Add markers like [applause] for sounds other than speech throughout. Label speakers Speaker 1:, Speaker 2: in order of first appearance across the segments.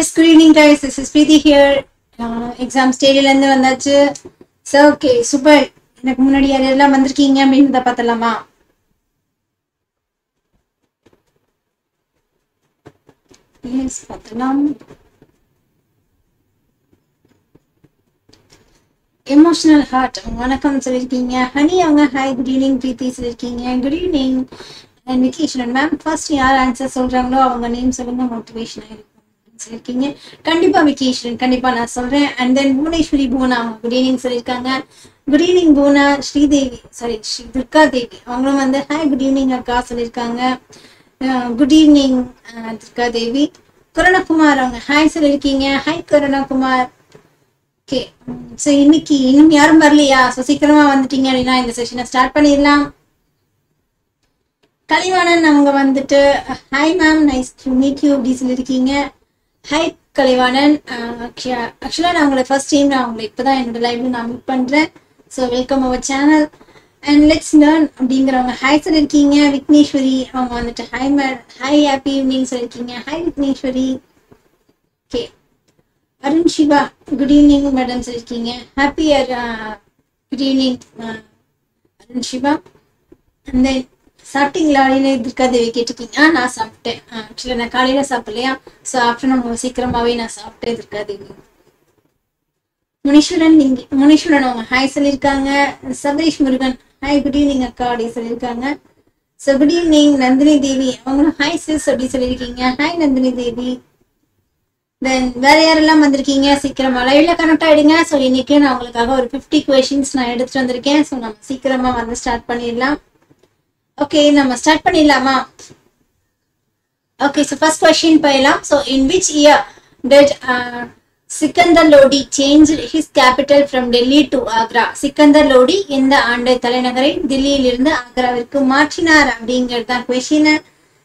Speaker 1: Yes good evening guys is is Preethi here exam ஸ்டேடியிலேருந்து இருந்து வந்தாச்சு. Sir okay super எனக்கு முன்னாடி யாரெல்லாம் வந்திருக்கீங்க அப்படின்றத பார்த்தலாமா எஸ் பார்த்தலாம் எமோஷனல் ஹார்ட் வணக்கம் சொல்லியிருக்கீங்க. ஹனி அவங்க ஹாய் குட் ஈவினிங் பிரீத்தி சொல்லியிருக்கீங்க. Good evening and vacation ma'am first யார் ஆன்சர் சொல்றாங்களோ அவங்க நேம் சொல்லுங்க மோட்டிவேஷன் இருக்கும் சொல்லியிருக்கீங்க கண்டிப்பா விகேஷன் கண்டிப்பா நான் சொல்றேன். And then Bhuvaneshwari Poona good evening சொல்லியிருக்காங்க. Good evening Poona Sridevi sorry Sri Durga Devi. அவங்களும் வந்து ஹாய் குட் ஈவினிங் அக்கா சொல்லியிருக்காங்க. Uh, good evening uh, Durga Devi. Karunakumar அவங்க ஹாய் சொல்லியிருக்கீங்க. Hi Karunakumar. Okay so mm, இன்னைக்கு இன்னும் யாரும் வரலையா? ஸோ சீக்கிரமா வந்துட்டீங்க அப்படின்னா இந்த செஷனை ஸ்டார்ட் பண்ணிடலாம். கலிவாணன் அவங்க வந்துட்டு hi ma'am nice to meet you அப்படி சொல்லியிருக்கீங்க. ஹாய் கலைவாணன் ஆக்சுவலாக நான் உங்களை ஃபர்ஸ்ட் டைம் நான் உங்களை இப்போ தான் என்னோட லைவ்ல நான் மீட் பண்ணுறேன் so welcome our channel and let's learn அப்படிங்கிறவங்க. ஹாய் சொல்லியிருக்கீங்க. விக்னேஸ்வரி. அவங்க வந்துட்டு hi ma'am hi happy evening சொல்லியிருக்கீங்க. Hi Vigneshwari. Okay Arun Siva good evening madam சொல்லியிருக்கீங்க. Happy good evening Arun Siva then சாப்பிட்டீங்களா? அப்படின்னு துர்காதேவி கேட்டிருக்கீங்க? ஆ நான் சாப்பிட்டேன். ஆக்சுவலாக நான் காலையில் சாப்பிடலையா? ஸோ ஆஃப்டர்நூன் சீக்கிரமாகவே நான் சாப்பிட்டேன் துர்காதேவி முனீஸ்வரன் நீங்க முனீஸ்வரன் அவங்க. ஹாய் சொல்லியிருக்காங்க. Sabareesh Murugan. Hi good evening அக்கா அப்படி சொல்லியிருக்காங்க. So good evening Nandhini Devi. அவங்களும் ஹாய் சிஸ் அப்படி சொல்லியிருக்கீங்க. ஹாய் நந்தினி தேவி. தென் வேற யாரெல்லாம் வந்திருக்கீங்க? சீக்கிரமா. லைவ்ல கனெக்ட் ஆயிடுங்க. ஸோ இன்னைக்கு நான் உங்களுக்காக ஒரு ஃபிஃப்டி கொஷின்ஸ் நான் எடுத்துட்டு வந்திருக்கேன். ஸோ நம்ம சீக்கிரமா வந்து ஸ்டார்ட் பண்ணிடலாம். ஓகே நம்ம ஸ்டார்ட் பண்ணிடலாமா? ஓகே ஸோ ஃபர்ஸ்ட் கொஸ்டின் போயிடலாம். So in which year did Sikandar Lodi change his capital from Delhi to Agra Sikandar Lodi எந்த ஆண்டு தலைநகரை டெல்லியிலிருந்து ஆக்ராவிற்கு மாற்றினார் அப்படிங்கிறது தான் கொஸ்டின்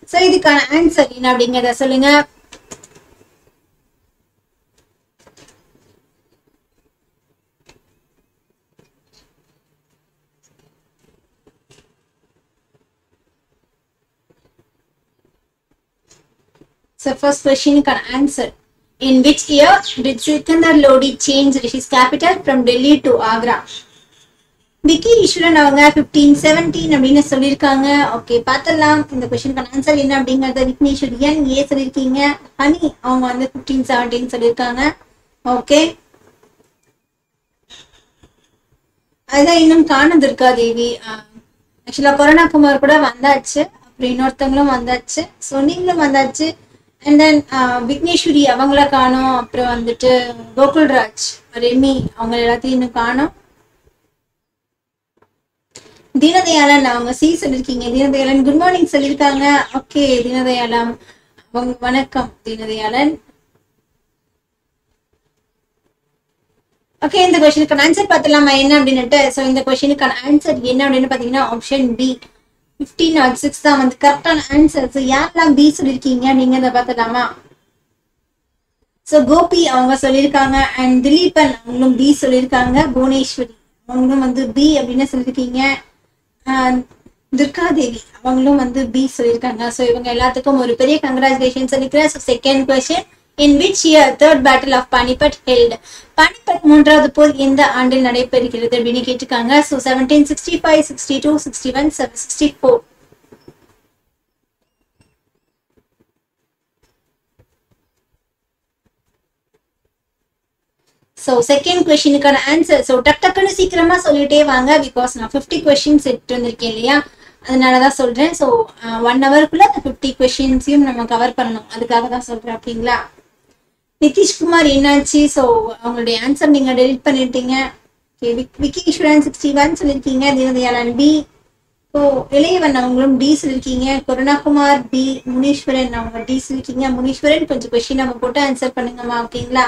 Speaker 1: ஸோ இதுக்கான ஆன்சர் என்ன அப்படிங்கிறத சொல்லுங்க. So first question can answer. In which year did Sikandar Lodi change his capital from Delhi to Agra? Vicky ஈஸ்வரன் அவங்க ஃபிஃப்டீன் செவன்டீன் அப்படின்னு சொல்லியிருக்காங்க. ஓகே பார்த்துடலாம். இந்த கொஸ்டினுக்கான ஆன்சர் என்ன அப்படிங்கறத விக்னேஸ்வரியன் ஏ சொல்லியிருக்கீங்க? ஹனி அவங்க வந்து ஃபிஃப்டீன் செவன்டீன் சொல்லியிருக்காங்க. ஓகே அதுதான் இன்னும் காணது இருக்கா தேவி ஆக்சுவலா கொரோனா குமார் கூட வந்தாச்சு. அப்புறம் இன்னொருத்தவங்களும் வந்தாச்சு. ஸோ நீங்களும் வந்தாச்சு. அண்ட் தென் uh, விக்னேஸ்வரி அவங்கள காணும். அப்புறம் வந்துட்டு கோகுல்ராஜ் ரெமி அவங்க எல்லாத்தையும் இன்னும் காணும். தீனதயாளன் அவங்க சி சொல்லியிருக்கீங்க தீனதயாளன் குட் மார்னிங் சொல்லியிருக்காங்க ஓகே தீனதயாளம். அவங்க வணக்கம் தீனதயாளன். ஓகே இந்த கொஸ்டினுக்கான ஆன்சர் பார்த்துலாமா என்ன அப்படின்னுட்டு ஸோ இந்த கொஸ்டினுக்கான ஆன்சர் என்ன அப்படின்னு பார்த்தீங்கன்னா option B fifteen not six தான் வந்து கரெக்டான ஆன்சர் ஸோ யாரெல்லாம் பி சொல்லியிருக்கீங்க நீங்க இதை பார்த்துடாமா ஸோ கோபி அவங்க சொல்லியிருக்காங்க அண்ட் திலீபன் அவங்களும் பி சொல்லியிருக்காங்க. புவனேஸ்வரி அவங்களும் வந்து பி அப்படின்னு சொல்லியிருக்கீங்க. துர்காதேவி அவங்களும் வந்து பி சொல்லியிருக்காங்க. ஸோ இவங்க எல்லாத்துக்கும் ஒரு பெரிய கங்க்ராச்சுலேஷன் சொல்லிக்கிறேன் so second question in which year third battle of Panipat held Panipat மூன்றாவது போர் எந்த ஆண்டில் நடைபெறுகிறது அப்படின்னு கேட்டிருக்காங்க. So seventeen sixty five sixty two sixty one sixty four so second கொஷினுக்கான answer so டக் டக்குன்னு சீக்கிரமா சொல்லிட்டே வாங்க பிகாஸ் நான் ஃபிஃப்டி கொஷின்ஸ் எடுத்து வந்திருக்கேன் இல்லையா? அதனால தான் சொல்கிறேன் ஸோ ஒன் uh, ஹவருக்குள்ளே அந்த ஃபிஃப்டி கொஸ்டின்ஸையும் நம்ம கவர் பண்ணணும். அதுக்காக தான் சொல்றேன் ஓகேங்களா நிதிஷ்குமார் என்னாச்சு? ஸோ அவங்களுடைய ஆன்சர் நீங்க டெலிட் பண்ணிட்டீங்க. விக்கீஸ்வரன் சிக்ஸ்டி ஒன் சொல்லியிருக்கீங்க தீனதயாளன் பி ஸோ இளையவன் அவங்களும் டி சொல்லியிருக்கீங்க கருணாகுமார் பி முனீஸ்வரன் அவங்க டி சொல்லியிருக்கீங்க முனீஸ்வரன் கொஞ்சம் கொஸ்டின் அவங்க போட்டு ஆன்சர் பண்ணுங்கம்மா ஓகேங்களா?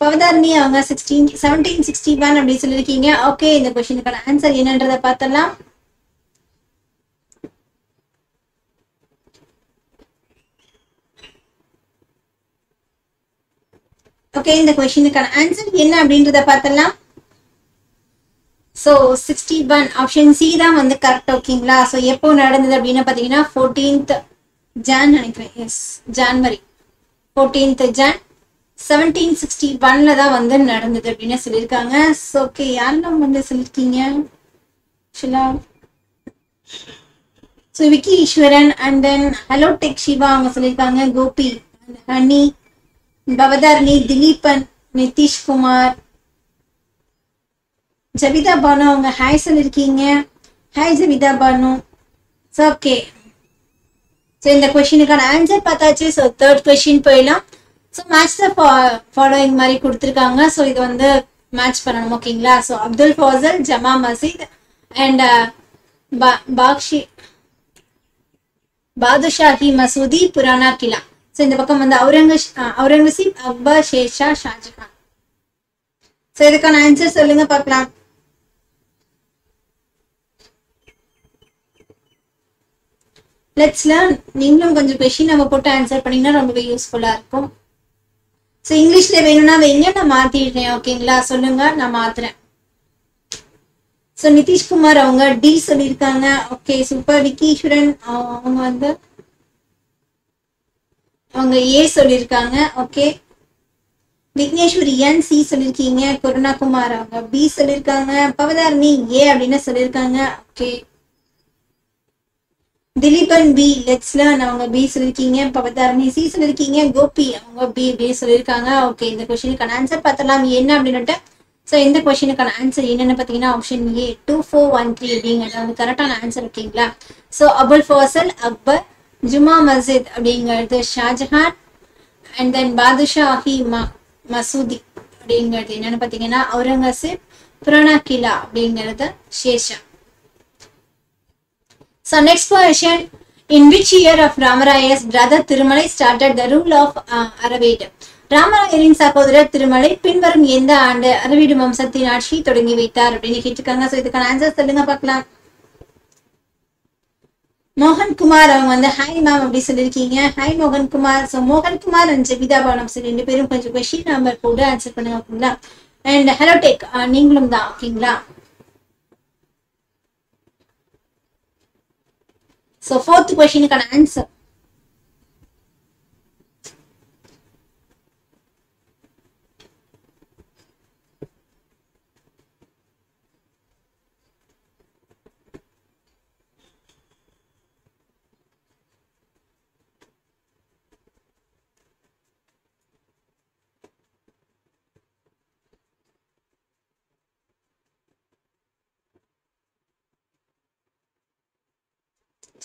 Speaker 1: பவதாரணி அவங்க சிக்ஸ்டீன் செவன்டீன் சிக்ஸ்டி ஒன் அப்படின்னு சொல்லியிருக்கீங்க ஓகே இந்த கொஸ்டினுக்கான ஆன்சர் என்னன்றதை பார்த்தலாம் ஓகே இந்த கொஸ்டினுக்கான ஆன்சர் என்ன அப்படின்றத பார்த்தலாம் so sixty one option C தான் வந்து கரெக்ட் ஓகேங்களா ஸோ எப்போ நடந்தது அப்படின்னு பார்த்தீங்கன்னா ஃபோர்டீன்த் ஜான் நினைக்கிறேன். Yes January fourteenth Jan seventeen sixty ஒன்ல தான் வந்து நடந்தது அப்படின்னு சொல்லியிருக்காங்க. ஸோ ஓகே யாரெல்லாம் வந்து சொல்லியிருக்கீங்க? ஆக்சுவலா so Vicky Eswaran and then hello tech Siva அவங்க சொல்லியிருக்காங்க. கோபி ஹனி பவதாரணி திலீபன் நிதிஷ்குமார் ஜபிதா பானு அவங்க ஹாய் சொல்லியிருக்கீங்க hi Jabitha Banu okay so இந்த கொஷினுக்கான ஆன்சர் பார்த்தாச்சு. ஸோ தேர்ட் கொஷின் போயிடலாம். ஸோ மேட்ச் த ஃபாலோயிங் மாதிரி கொடுத்துருக்காங்க. ஸோ இது வந்து மேட்ச் பண்ணணும் ஓகேங்களா ஸோ அப்துல் ஃபாசல் ஜமா மசீத் அண்ட் பாக்ஷி பாதுஷாஹி மசூதி புரானா கிலா ஸோ இந்த பக்கம் வந்து அவுரங்க அவுரங்கசீப் அக்பர் ஷேஷா ஷாஜஹான் ஸோ இதுக்கான ஆன்சர் சொல்லுங்க பார்க்கலாம். லெட்ஸ் லேர்ன் நீங்களும் கொஞ்சம் பேசி நம்ம போட்டு ஆன்சர் பண்ணீங்கன்னா ரொம்பவே யூஸ்ஃபுல்லா இருக்கும். ஸோ இங்கிலீஷ்ல வேணும்னா வைங்க நான் மாத்திடுறேன் ஓகேங்களா சொல்லுங்க நான் மாத்துறேன். ஸோ நிதிஷ்குமார் அவங்க டி சொல்லியிருக்காங்க. ஓகே சூப்பர் விக்கீஸ்வரன் அவங்க வந்து அவங்க ஏ சொல்லியிருக்காங்க ஓகே விக்னேஸ்வரி என் சி சொல்லியிருக்கீங்க கருணாகுமார் அவங்க பி சொல்லியிருக்காங்க பவதாரணி ஏ அப்படின்னு சொல்லியிருக்காங்க okay Dhileepan B let's learn அவங்க பி சொல்லியிருக்கீங்க பவதாரணி சி சொல்லியிருக்கீங்க கோபி அவங்க பி அப்படின்னு சொல்லியிருக்காங்க ஓகே இந்த கொஸ்டினுக்கான ஆன்சர் பார்த்துடலாம் என்ன அப்படின்னுட்டு. ஸோ இந்த கொஸ்டினுக்கான ஆன்சர் என்னென்னு பார்த்தீங்கன்னா option A two four one three அப்படிங்கிறது வந்து கரெக்டான ஆன்சர் ஓகேங்களா ஸோ அபுல் ஃபாசல் அக்பர் ஜுமா மஸ்ஜித் அப்படிங்கிறது ஷாஜஹான் அண்ட் தென் பாதுஷாஹி ம மசூதி அப்படிங்கிறது என்னன்னு பார்த்தீங்கன்னா அவுரங்கசீப் புராணா கிலா அப்படிங்கிறது ஷேஷா So next question, in which year of Ramaraya's brother Tirumala started the rule of uh, ராமராயரின் சகோதரர் திருமலை பின்வரும் எந்த ஆண்டு அரவீடு வம்சத்தின் ஆட்சி தொடங்கி வைத்தார் அப்படின்னு கேட்டிருக்காங்க. ஸோ இதுக்கான ஆன்சர் சொல்லுங்க பார்க்கலாம். மோகன்குமார் அவங்க வந்து ஹாய் மேம் அப்படி சொல்லியிருக்கீங்க. Hi Mohankumar. So Mohankumar and Jebitha பானம் சரி ரெண்டு பேரும் கொஞ்சம் கொஸ்டின் நம்பர் போட்டு ஆன்சர் பண்ணுங்க ஓகேங்களா? அண்ட் ஹலோ டெக் நீங்களும் தான் ஓகேங்களா? ஸோ ஃபோர்த் கொஷினுக்கான ஆன்சர்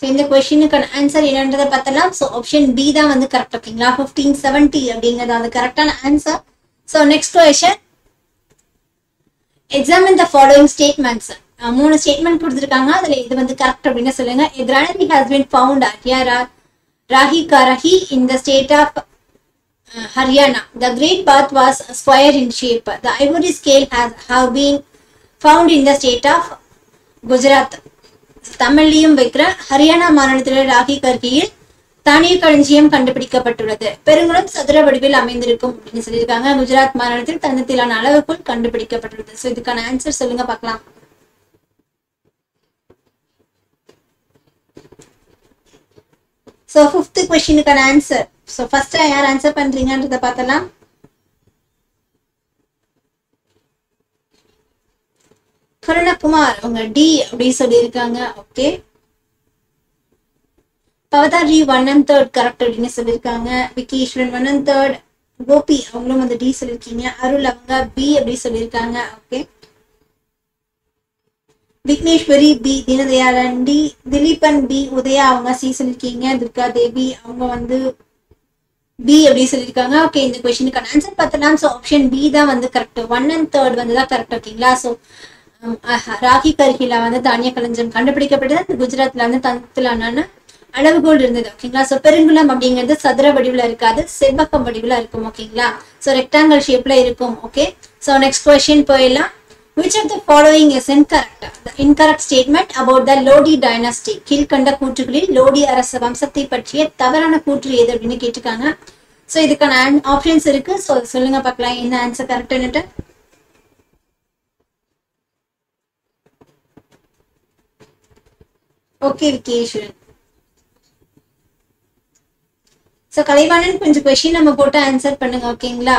Speaker 1: ஸோ இந்த கொஷினுக்கான ஆன்சர் என்னன்றதை பார்த்தலாம் ஸோ ஆப்ஷன் பி தான் வந்து கரெக்ட் ஓகேங்களா? ஃபிஃப்டீன் செவன்ட்டி அப்படிங்கிறது அது கரெக்டான answer so next question examine the following statements மூணு ஸ்டேட்மெண்ட் கொடுத்துருக்காங்க. அதில் இது வந்து கரெக்ட் அப்படின்னு சொல்லுங்க. A granary has been found ஹரியாரா Rahi கரஹி in the state of Haryana the great bath was square in shape the ivory scale has have been found in the state of Gujarat தமிழ்லையும் வைக்கிற ஹரியானா மாநிலத்தில் ராகி கர்கியில் தானிய களஞ்சியம் கண்டுபிடிக்கப்பட்டுள்ளது. பெருங்குளம் சதுர வடிவில் அமைந்திருக்கும் அப்படின்னு சொல்லியிருக்காங்க. குஜராத் மாநிலத்தில் தன்னத்திலான அளவுக்குள் கண்டுபிடிக்கப்பட்டுள்ளது. ஸோ இதுக்கான ஆன்சர் சொல்லுங்க பார்க்கலாம். ஸோ ஃபிஃப்த் கொஸ்டினுக்கான ஆன்சர் ஸோ ஃபர்ஸ்ட் யார் ஆன்சர் பண்றீங்கன்றத பார்த்தலாம் கருணகுமார் அவங்க டி அப்படின்னு சொல்லியிருக்காங்க. Okay. Bhavadhari one and third correct அப்படின்னு சொல்லியிருக்காங்க. Vickeeswaran one and third Gopi அவங்களும் வந்து டி சொல்லியிருக்கீங்க. அருள் அவங்க பி அப்படி சொல்லியிருக்காங்க. Okay. Vigneshwari B Deenadayalan D Dhileepan B Udhaya அவங்க சி சொல்லியிருக்கீங்க. துர்கா தேவி அவங்க வந்து பி அப்படி சொல்லியிருக்காங்க. ஓகே இந்த கொஸ்டினுக்கான ஆன்சர் பார்த்தலாம் ஸோ ஆப்ஷன் பி தான் வந்து கரெக்ட் ஒன் அண்ட் தேர்ட் வந்து தான் கரெக்ட் ஓகேங்களா? ஸோ ராகி கருகில வந்து தானிய களஞ்சம் கண்டுபிடிக்கப்பட்டது. அந்த குஜராத்ல வந்து தந்திலான அளவுகோல் இருந்தது ஓகேங்களா சோ பெருங்குளம் அப்படிங்கிறது சதுர வடிவுல இருக்காது செவ்வகம் வடிவுல இருக்கும் ஓகேங்களா சோ ரெக்டாங்கல் ஷேப்ல இருக்கும் ஓகே சோ நெக்ஸ்ட் கொஸ்டின் போயிடலாம். Which of the following is incorrect incorrect statement about the Lodi dynasty கீழ்கண்ட கூற்றுகளில் லோடி அரச வம்சத்தை பற்றிய தவறான கூற்று எது அப்படின்னு கேட்டிருக்காங்க. ஸோ இதுக்கான ஆப்ஷன்ஸ் இருக்கு. ஸோ சொல்லுங்க பார்க்கலாம். என்ன ஆன்சர் கரெக்ட்னுட்டு ஓகே விகேஸ்வரன் ஸோ கலைவாணன் கொஞ்சம் கொஷின் நம்ம போட்டு ஆன்சர் பண்ணுங்க ஓகேங்களா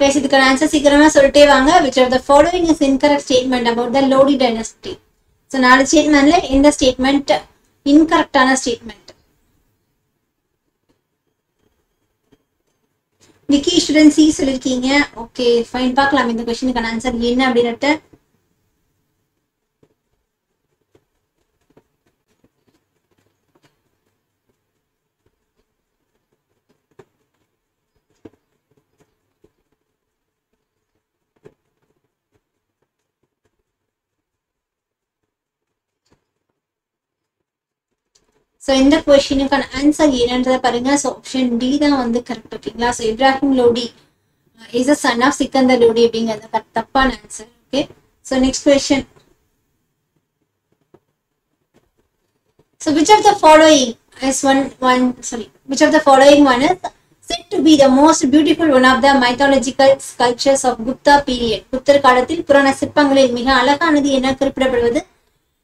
Speaker 1: பேசுறதுக்கான ஆன்சர் சீக்கிரமா சொல்லிட்டே வாங்க which are the following is incorrect statement about the Lodi dynasty so நாலு ஸ்டேட்மெண்ட்ல இந்த ஸ்டேட்மெண்ட் இன்கரெக்டான ஸ்டேட்மெண்ட் விக்கி ஸ்டூடெண்ட் சி சொல்லியிருக்கீங்க ஓகே ஃபைன் பார்க்கலாம். இந்த கொஸ்டினுக்கான ஆன்சர் என்ன அப்படின்னுட்டு ஸோ இந்த கொஷினுக்கான ஆன்சர் என்னன்றதை பாருங்க. ஸோ ஆப்ஷன் டி தான் வந்து கரெக்ட் ஓகேங்களா so Ibrahim Lodi is a son of Sikandar Lodi அப்படிங்கிறது correct- uh, தப்பான answer okay so next question So which of the following is one one sorry which of the following one is said to be the most beautiful one of the mythological sculptures of Gupta period? புத்தர் காலத்தில் புராண சிற்பங்களில் மிக அழகானது என குறிப்பிடப்படுவது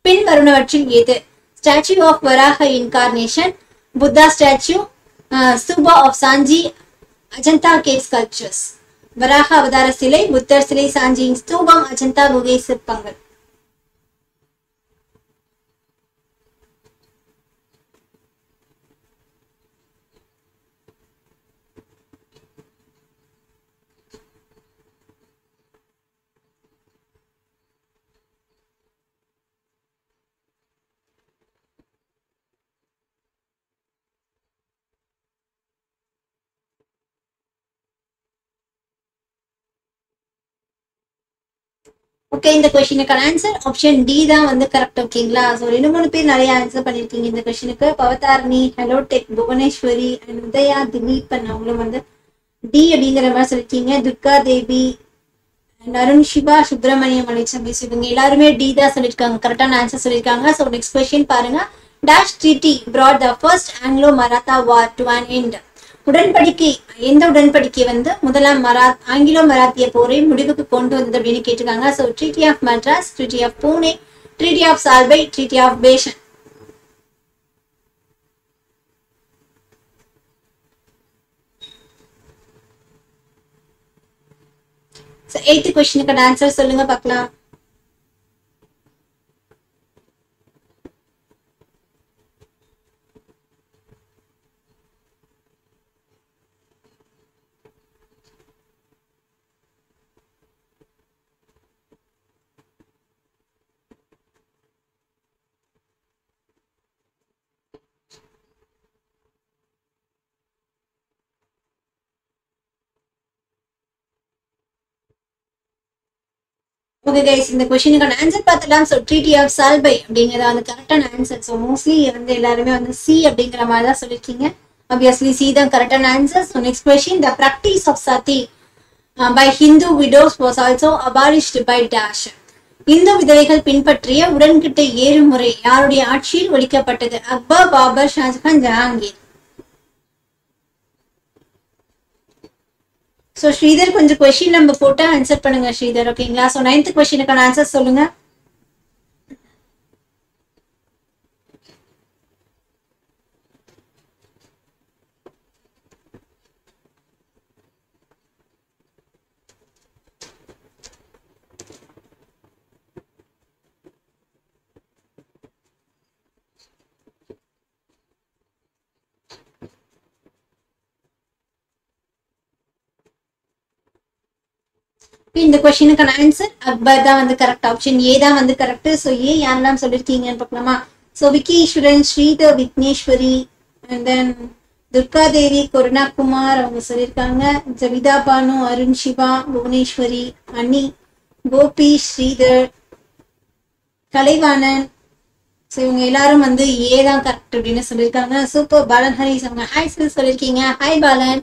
Speaker 1: பின்வருவனவற்றில் எது? Statue of Varaha incarnation Buddha statue stupa of Sanchi Ajanta cave sculptures வராக அவதார சிலை புத்தர் சிலை சாஞ்சியின் ஸ்தூபம் அஜந்தா குகை சிற்பங்கள் ஓகே இந்த கொஸ்டினுக்கான ஆன்சர் ஆப்ஷன் டி தான் வந்து கரெக்ட் ஓகேங்களா ஸோ ரெண்டு மூணு பேர் நிறைய ஆன்சர் பண்ணிருக்கீங்க இந்த கொஸ்டினுக்கு Bhavadharani hello tech Bhuvaneshwari and Udhaya Dhileep அவங்களும் வந்து டி அப்படிங்கிற மாதிரி சொல்லிருக்கீங்க. துர்கா தேவி and அருண் சிவா சுப்பிரமணியம் அலிச்சம்பி இவங்க எல்லாருமே டி தான் சொல்லியிருக்காங்க கரெக்டான ஆன்சர் சொல்லியிருக்காங்க ஸோ நெக்ஸ்ட் கொஸ்டின் பாருங்க. Dash treaty brought the first Anglo Maratha war to and end உடன்படிக்கை எந்த உடன்படிக்கை வந்து முதலாம் மரா ஆங்கிலோ மராத்திய போரை முடிவுக்கு கொண்டு வந்தது அப்படின்னு கேட்டிருக்காங்க. So treaty of Madras treaty of Pune treaty of Salbai treaty of Bassein eighth கொஸ்டினுக்கான answer சொல்லுங்க பார்க்கலாம். ஓகே கைஸ் இந்த கொஷினுக்கான ஆன்சர் பார்த்துலாம் ஸோ ட்ரீட்டி ஆஃப் சால்பை அப்படிங்கிறத வந்து கரெக்டான ஆன்சர் ஸோ மோஸ்ட்லி வந்து எல்லாருமே வந்து சி அப்படிங்கிற மாதிரி தான் சொல்லியிருக்கீங்க obviously சி தான் கரெக்டான answer so next question the practice of sati by Hindu widows was also abolished by dash Hindu விதவைகள் பின்பற்றிய உடன்கிட்ட ஏறுமுறை யாருடைய ஆட்சியில் ஒழிக்கப்பட்டது? அக்பர் பாபர் ஷாஜகான் ஜஹாங்கீர் ஸோ ஸ்ரீதர் கொஞ்சம் கொஸ்டின் நம்ம போட்டு ஆன்சர் பண்ணுங்க ஸ்ரீதர் ஓகேங்களா ஸோ நைன்த் கொஷினுக்கான ஆன்சர் சொல்லுங்க. இந்த கொஸ்டினுக்கான ஆன்சர் அக்பர் தான் வந்து கரெக்ட் ஆப்ஷன் ஏ தான் வந்து கரெக்ட் ஸோ ஏ யாரெல்லாம் சொல்லியிருக்கீங்கன்னு பார்க்கலாமா? So Vickeeswaran Sridhar Vigneshwari and then Durgadevi Karunakumar அவங்க சொல்லியிருக்காங்க. ஜவிதா பானு அருண் சிவா புவனேஸ்வரி அனி கோபி ஸ்ரீதர் கலைவாணன். ஸோ இவங்க எல்லாரும் வந்து ஏ தான் கரெக்ட் அப்படின்னு சொல்லியிருக்காங்க. சூப்பர் பாலன் ஹரிஸ் அவங்க. ஹாய் சார் சொல்லியிருக்கீங்க. Hi Balan.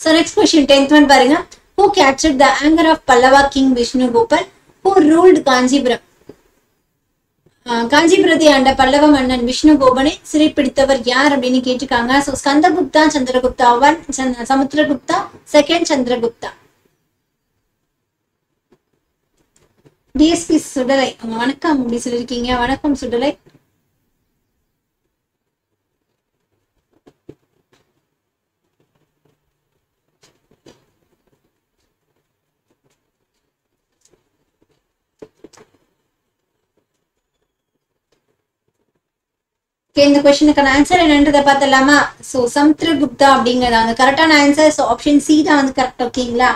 Speaker 1: So next question tenth one பாருங்க. Who captured the anger of Pallava king Vishnu Gopal who ruled Kanjipuram. Uh, ah காஞ்சிபுரத்தை ஆண்ட பல்லவ மன்னன் விஷ்ணு கோபனை சிறைப்பிடித்தவர் யார் அப்படின்னு கேட்டிருக்காங்க. So Skandagupta Chandragupta one Samudragupta second Chandragupta DSP Sudalai வணக்கம் அப்படி சொல்லியிருக்கீங்க. வணக்கம் சுடலை ஓகே இந்த கொஸ்டினுக்கான ஆன்சர் என்னன்றதை பார்த்தலாமா ஸோ சமுத்திரகுப்தா அப்படிங்கிறது வந்து கரெக்டான ஆன்சர் ஸோ ஆப்ஷன் சி தான் வந்து கரெக்ட் ஓகேங்களா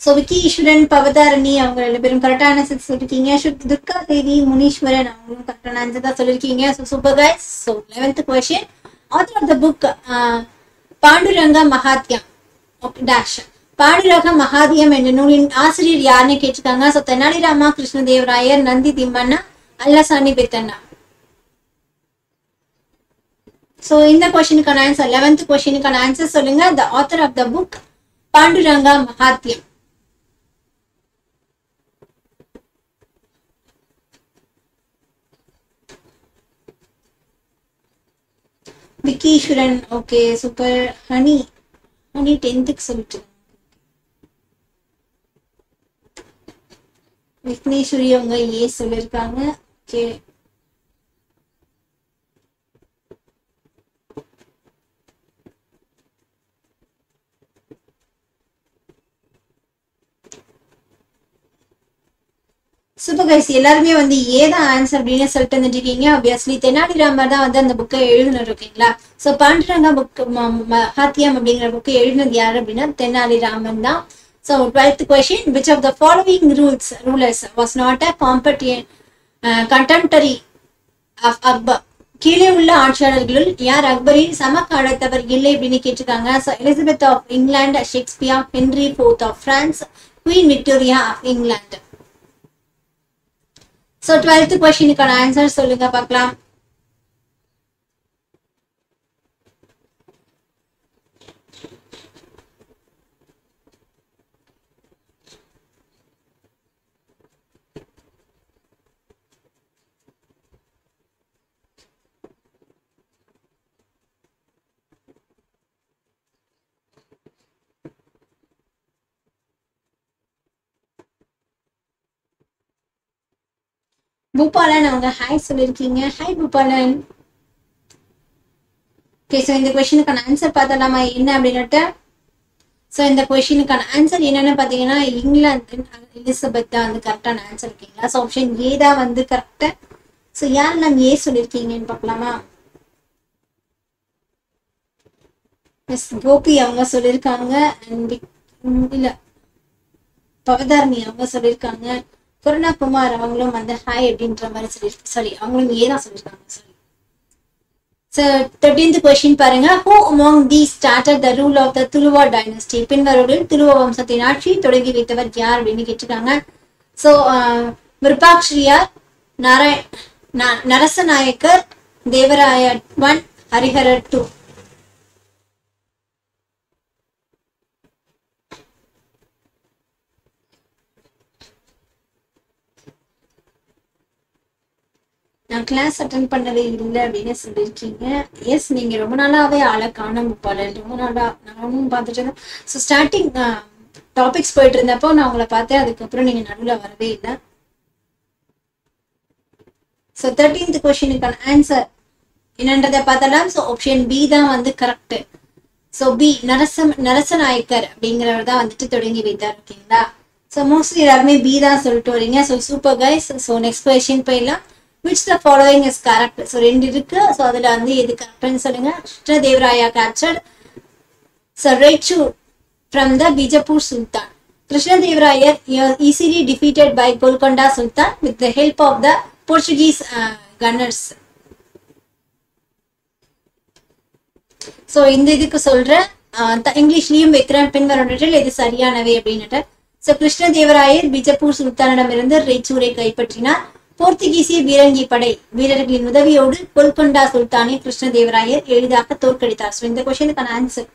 Speaker 1: ஸோ விக்கி ஈஸ்வரன் பவதாரணி அவங்க ரெண்டு பேரும் கரெக்டான ஆன்சர் சொல்லியிருக்கீங்க துர்கா தேவி முனீஸ்வரன் அவங்களும் கரெக்டான ஆன்சர் தான் சொல்லியிருக்கீங்க so super guys so eleventh question author of the book Panduranga Mahatmyam okay dash Panduranga Mahatmyam என்ற நூலின் ஆசிரியர் யாருன்னு கேட்டிருக்காங்க. ஸோ தெனாலிராமா கிருஷ்ணதேவராயர் நந்தி திம்மண்ணா அல்லசாணி பெத்தண்ணா. ஸோ இந்த கொஸ்டினுக்கான ஆன்சர் லெவன்த் கொஸ்டினுக்கான ஆன்சர் சொல்லுங்க. The author of the book Panduranga Mahatmyam Vikkeeswaran okay super honey honey டென்த்துக்கு சொல்லிட்டு. விக்னேஸ்வரி அவங்க ஏ சொல்லியிருக்காங்க ஓகே சூப்பர் கைஸ் எல்லாருமே வந்து ஏதான் ஆன்சர் அப்படின்னு சொல்லிட்டு வந்துட்டு இருக்கீங்க ஆப்வியஸ்லி தெனாலிராமர் தான் வந்து அந்த புக்கை எழுதினார் ஓகேங்களா? ஸோ பாண்டுரங்கா புக் மகாத்தியம் அப்படிங்கிற புக்கை எழுதினது யார் அப்படின்னா தெனாலிராமன் தான். So twelfth question which of the following rules rulers was not a compatriot contemporary of Akbar கீழே உள்ள ஆட்சியாளர்களுள் யார் அக்பரின் சமகாலத்தவர் இல்லை அப்படின்னு கேட்டிருக்காங்க. So Elizabeth of England Shakespeare Henry fourth of France queen Victoria of England so twelfth கொஸ்டினுக்கான answer சொல்லுங்க பார்க்கலாம். பூபாலன் அவங்க ஹாய் சொல்லியிருக்கீங்க. ஹாய் பூபாலன். ஓகே ஸோ இந்த கொஷினுக்கான ஆன்சர் பார்த்தலாமா என்ன அப்படின்னுட்டு? ஸோ இந்த கொஷினுக்கான ஆன்சர் என்னன்னு பார்த்தீங்கன்னா இங்கிலாந்து எலிசபெத் தான் வந்து கரெக்டான ஆன்சர் இருக்கீங்களா? ஸோ ஆப்ஷன் ஏ தான் வந்து கரெக்டாக ஸோ யாரெல்லாம் ஏ சொல்லியிருக்கீங்கன்னு பார்க்கலாமா? எஸ் கோபி அவங்க சொல்லியிருக்காங்க அண்ட் இல்லை பவதாரணி அவங்க சொல்லியிருக்காங்க. கருணா குமார் அவங்களும் வந்து ஹாய் அப்படின்ற மாதிரி சொல்லியிருக்கு சாரி அவங்களும் ஏ தான் சொல்லியிருக்காங்க சாரி ஸோ தேர்டீன்த் கொஸ்டின் பாருங்க. Who among the starter the rule of the Tuluva dynasty பின்வருவதில் துருவ வம்சத்தின் ஆட்சி தொடங்கி வைத்தவர் யார் அப்படின்னு கேட்டிருக்காங்க. ஸோ விருப்பாக்ஷியார் நாராய நரசநாயக்கர் தேவராயர் ஒன் ஹரிஹரர் டூ நான் கிளாஸ் அட்டன் பண்ணவே இல்லை அப்படின்னு சொல்லியிருக்கீங்க. எஸ் நீங்க ரொம்ப நாளாவே ஆளை காண போல ரொம்ப நாளா நானும் பார்த்துட்டு இருந்தேன் ஸோ ஸ்டார்டிங் டாபிக்ஸ் போயிட்டு இருந்தப்போ நான் உங்களை பார்த்தேன். அதுக்கப்புறம் நீங்க நடுவில் வரவே இல்லை. ஸோ தேர்ட்டீன்த் கொஸ்டினுக்கான ஆன்சர் என்னன்றதை பார்த்தலாம் ஸோ ஆப்ஷன் பி தான் வந்து கரெக்ட் ஸோ பி நரசம் நரசநாயக்கர் அப்படிங்கிறவர் தான் வந்துட்டு தொடங்கி வைத்தார் ஓகேங்களா? ஸோ மோஸ்ட்லி எல்லாருமே பி தான் சொல்லிட்டு வரீங்க. So super guys so next question போயிடலாம். Which the following is correct so ரெண்டு இருக்கு. ஸோ அதில் வந்து எது கரெக்ட்னு சொல்லுங்க. Krishnadevaraya captured so Raichur from the Bijapur sultan Krishnadevarayar easily defeated by Golconda sultan with the help of the Portuguese gunners so இந்த இதுக்கு சொல்கிறேன் இங்கிலீஷ்லேயும் uh, த- இங்கிலீஷ்லயும் வைக்கிறேன். பின்வருவற்றில் இது சரியானவை அப்படின்னுட்டு. ஸோ கிருஷ்ணதேவராயர் பிஜப்பூர் சுல்தானிடமிருந்து ரெய்ச்சூரை கைப்பற்றினார். போர்த்துகீசிய பீரங்கி படை வீரர்களின் உதவியோடு கொல்கொண்டா சுல்தானை கிருஷ்ணதேவராயர் எளிதாக தோற்கடித்தார். ஸோ இந்த கொஸ்டினுக்கான ஆன்சர்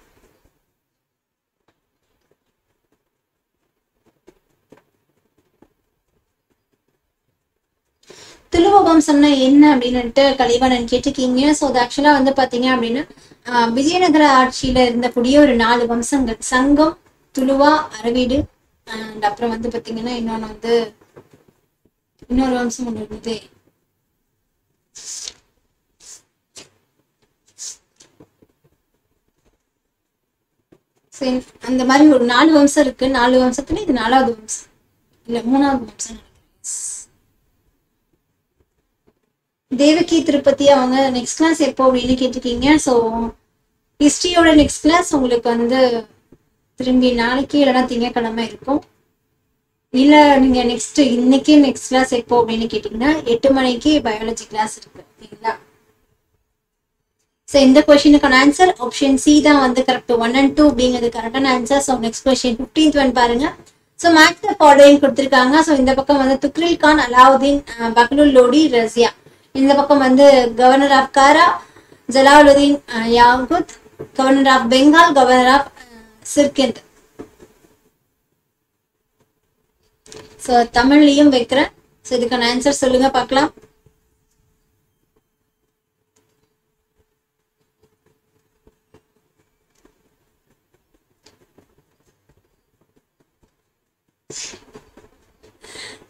Speaker 1: துளுவ வம்சம்னா என்ன அப்படின்னுட்டு கலைவாணன் கேட்டிருக்கீங்க. ஸோ அது ஆக்சுவலா வந்து பாத்தீங்க அப்படின்னா ஆஹ் விஜயநகர ஆட்சியில இருந்தக்கூடிய ஒரு நாலு வம்சங்கள். சங்கம் துளுவா அரவீடு அண்ட் அப்புறம் வந்து பாத்தீங்கன்னா இன்னொன்னு வந்து இன்னொரு வம்சம் ஒன்று இருந்தது சரி அந்த மாதிரி ஒரு நாலு வம்சம் இருக்கு. நாலு வம்சத்துல இது நாலாவது வம்சம். இல்ல மூணாவது வம்சம் தேவகி திருப்பதி அவங்க நெக்ஸ்ட் கிளாஸ் எப்போ அப்படின்னு கேட்டிருக்கீங்க. ஸோ ஹிஸ்டரியோட நெக்ஸ்ட் கிளாஸ் உங்களுக்கு வந்து திரும்பி நாளைக்கு இல்லைன்னா திங்கக்கிழமை இருக்கும். இல்ல நீங்க நெக்ஸ்ட் இன்னைக்கு நெக்ஸ்ட் கிளாஸ் எப்போ அப்படின்னு கேட்டீங்கன்னா எட்டு மணிக்கு பயாலஜி கிளாஸ் இருக்கு. ஓகேங்களா ஸோ இந்த கொஷினுக்கான ஆன்சர் ஆப்ஷன் சி தான் வந்து கரெக்ட் ஒன் அண்ட் டூ அப்படிங்கிறது கரெக்டான answer so next question fifteenth one பாருங்க. ஸோ மேக்ஸ் பாடையும் ஃபாலோயிங் கொடுத்துருக்காங்க. ஸோ இந்த பக்கம் வந்து துக்ரில் கான் அலாவுதீன் அஹ், பக்லுல் லோடி ரஷ்யா இந்த பக்கம் வந்து governor of Kara Jalaluddin Yakut governor of Bengal governor of Sirhind so தமிழ்லையும் வைக்கிறேன். ஸோ இதுக்கான ஆன்சர் சொல்லுங்க பார்க்கலாம்.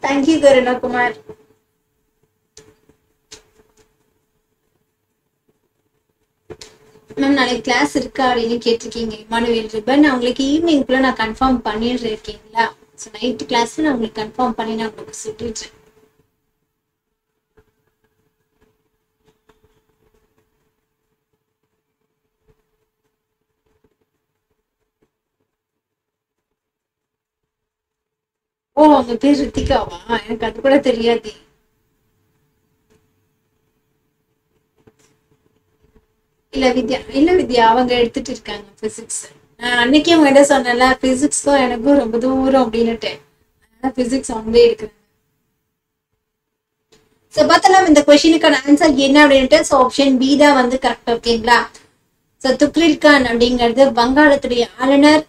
Speaker 1: தேங்க்யூ கருணகுமார் மேம் நாளைக்கு கிளாஸ் இருக்கா அப்படின்னு கேட்டிருக்கீங்க மனுவேல் ரிபன் நான் உங்களுக்கு ஈவினிங்குள்ள நான் கன்ஃபார்ம் பண்ணிடுறேன் இருக்கீங்களா? ஸோ நைட்டு கிளாஸ் நான் உங்களுக்கு கன்ஃபார்ம் பண்ணி நான் உங்களுக்கு சொல்லிடுறேன். ஓ அவங்க பேர் ரித்திகாவா? எனக்கு அது கூட தெரியாது. இல்ல வித்யா இல்ல வித்யா அவங்க எடுத்துட்டு இருக்காங்க பிசிக்ஸ் அன்னைக்கே உங்ககிட்ட சொன்னல பிசிக்ஸ்க்கும் எனக்கும் ரொம்ப தூரம் அப்படின்னுட்டு பிசிக்ஸ் அவங்களே எடுக்கிறேன் ஸோ பார்த்தலாம் இந்த கொஷினுக்கான ஆன்சர் என்ன அப்படின்ட்டு ஸோ ஆப்ஷன் பி தான் வந்து கரெக்ட் ஓகேங்களா ஸோ துக்ரில் கான் அப்படிங்கிறது வங்காளத்துடைய ஆளுநர்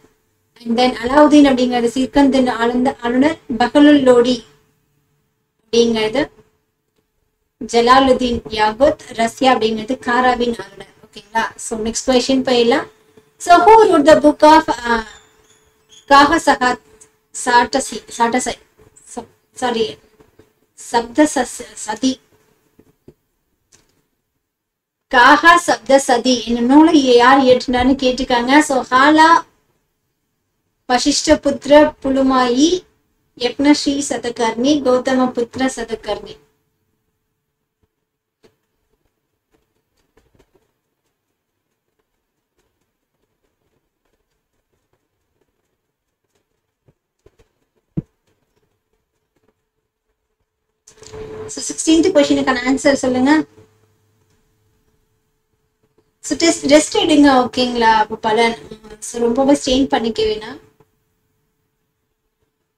Speaker 1: அண்ட் தென் அலாவுதீன் அப்படிங்கிறது சிர்கந்தின் ஆளுந்த ஆளுநர் பஹலுல் லோடி அப்படிங்கிறது ஜலாலுதீன் யாகுத் ரஷ்யா அப்படிங்கிறது காராவின் ஆளுநர் ஓகேங்களா ஸோ நெக்ஸ்ட் கொஸ்டின் போயிடலாம். So who wrote the book of Gaha சகாத் Sattasai Sattasai sorry Sapta சஸ்- சதி காஹா சப்த சதி இந்த நூலை யார் ஏற்றினார்னு கேட்டிருக்காங்க ஸோ ஹாலா வசிஷ்ட புத்திர புலுமாயி யக்னஸ்ரீ சதகர்ணி கௌதம புத்திர சதகர்ணி ஸோ சிக்ஸ்டீன்த் கொஷினுக்கான ஆன்சர் சொல்லுங்க. ஸோ டெஸ்ட் ரெஸ்ட் எடுங்க ஓகேங்களா அப்போ பலன். ஸோ ரொம்பவே ஸ்ட்ரெயின் பண்ணிக்க வேணாம்.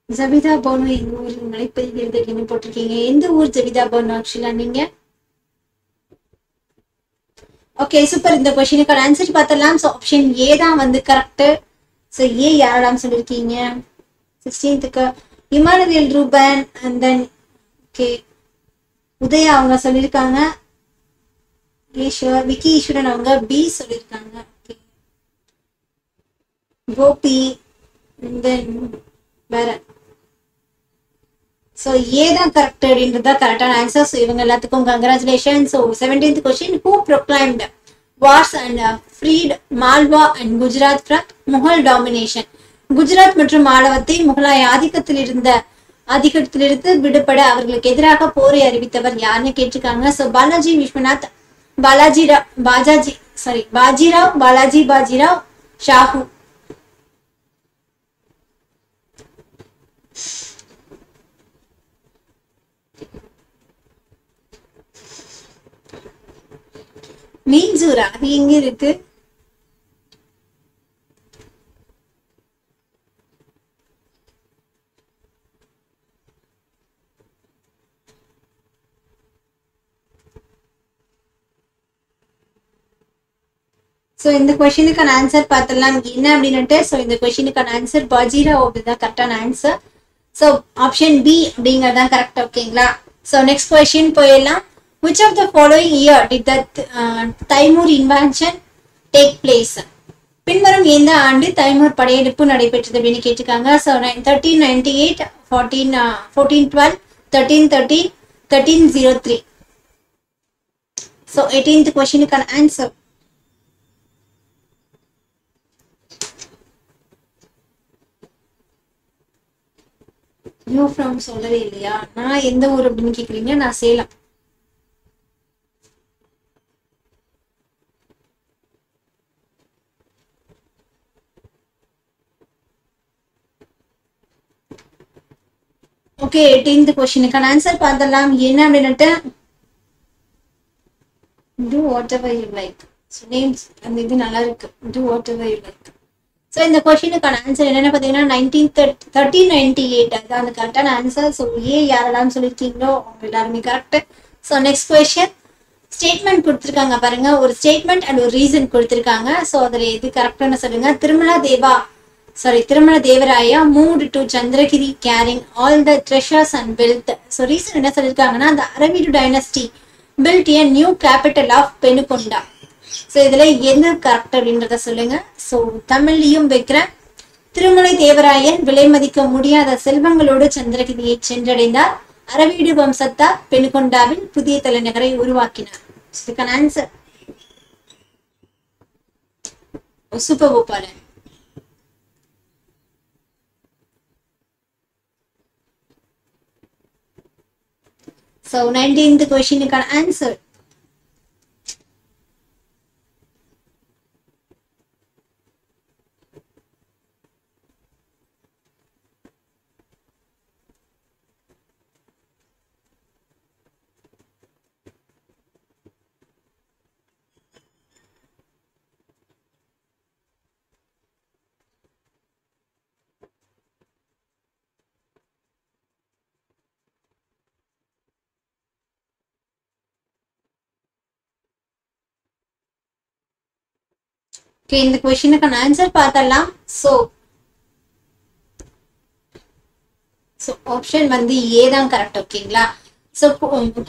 Speaker 1: ஜபிதா பவனு எங்க ஊரில் மழை பெய்கிறது அப்படின்னு போட்டிருக்கீங்க. எந்த ஊர் ஜபிதா பானு ஆக்சுவலா நீங்க? ஓகே சூப்பர் இந்த கொஸ்டினுக்கான ஆன்சர் பார்த்தலாம் ஸோ ஆப்ஷன் ஏ தான் வந்து கரெக்ட் ஸோ ஏ யாரெல்லாம் சொல்லியிருக்கீங்க சிக்ஸ்டீன்த்துக்கு Emmanuel Reuben and then okay Udaya அவங்க சொல்லியிருக்காங்க. ஈஸ்வர் விக்கி ஈஸ்வரன் அவங்க பி சொல்லியிருக்காங்க. கோபி தென் வேற. ஸோ ஏ தான் கரெக்ட் அப்படின்றது தான் கரெக்டான ஆன்சர் ஸோ இவங்க எல்லாத்துக்கும் congratulation so seventeenth question who proclaimed wars and freed Malwa and Gujarat from Mughal domination Gujarat மற்றும் மாலவத்தை முகலாய ஆதிக்கத்தில் இருந்த அதிகத்திலிருந்து விடுபட அவர்களுக்கு எதிராக போரை அறிவித்தவர் யாருன்னு கேட்டிருக்காங்க. சோ பாலாஜி விஸ்வநாத் பாலாஜி ராவ் பாஜாஜி சாரி பாஜிராவ் பாலாஜி பாஜிராவ் ஷாஹு. மீன்சூரா அது எங்க இருக்கு? ஸோ இந்த கொஷினுக்கான ஆன்சர் பார்த்துடலாம். என்ன அப்படின்னுட்டு ஸோ இந்த கொஷினுக்கான ஆன்சர் பஜீரா அப்படிதான் கரெக்டான ஆன்சர் ஸோ ஆப்ஷன் பி அப்படிங்கிறது தான் கரெக்ட் ஓகேங்களா ஸோ நெக்ஸ்ட் கொஷின் போயிடலாம். Which of the following year did the Timur invention take place பின்வரும் எந்த ஆண்டு தைமூர் படையெடுப்பு நடைபெற்றது அப்படின்னு கேட்டிருக்காங்க. So nine thirteen ninety eight fourteen fourteen twelve thirteen thirteen thirteen zero three so eighteenth கொஸ்டினுக்கான answer new from சொல்லவே இல்லையா? நான் எந்த ஊர் அப்படின்னு கேக்குறீங்க நான் சேலம். ஓகே எயிட்டீன்த் கொஸ்டினுக்கான ஆன்சர் பார்த்துடலாம் என்ன அப்படின்னுட்டு? To whatever you like names அந்த இது நல்லா இருக்கு. To whatever you like so இந்த கொஷினுக்கான ஆன்சர் என்னென்ன பார்த்தீங்கன்னா நைன்டீன் தேர்ட்டீன் நைன்டி எயிட் அதுதான் அந்த கரெக்டான ஆன்சர் ஸோ ஏ யாரெல்லாம் சொல்லியிருக்கீங்களோ அவங்க எல்லாருமே correct so next question statement கொடுத்துருக்காங்க பாருங்க. ஒரு ஸ்டேட்மெண்ட் அண்ட் ஒரு ரீசன் கொடுத்துருக்காங்க. ஸோ அதில் எது கரெக்டான சொல்லுங்க. Tirumala Deva sorry Tirumala Devaraya moved to Chandragiri carrying all the treasures and wealth so reason என்ன சொல்லியிருக்காங்கன்னா அந்த Aravidu dynasty built a new capital of Penukonda so இதில் எது கரெக்ட் அப்படின்றத சொல்லுங்க. ஸோ தமிழ்லையும் வைக்கிறேன். திருமலை தேவராயன் விலை மதிக்க முடியாத செல்வங்களோடு சந்திரகிரியை சென்றடைந்தார். அரவீடு வம்சத்தார் பெண்கொண்டாவில் புதிய தலைநகரை உருவாக்கினார். இதுக்கான answer super Gopalan so nineteenth கொஷினுக்கான answer okay இந்த கொஷினுக்கான ஆன்சர் பார்த்தலாம் ஸோ ஸோ ஆப்ஷன் வந்து ஏ தான் கரெக்ட் ஓகேங்களா ஸோ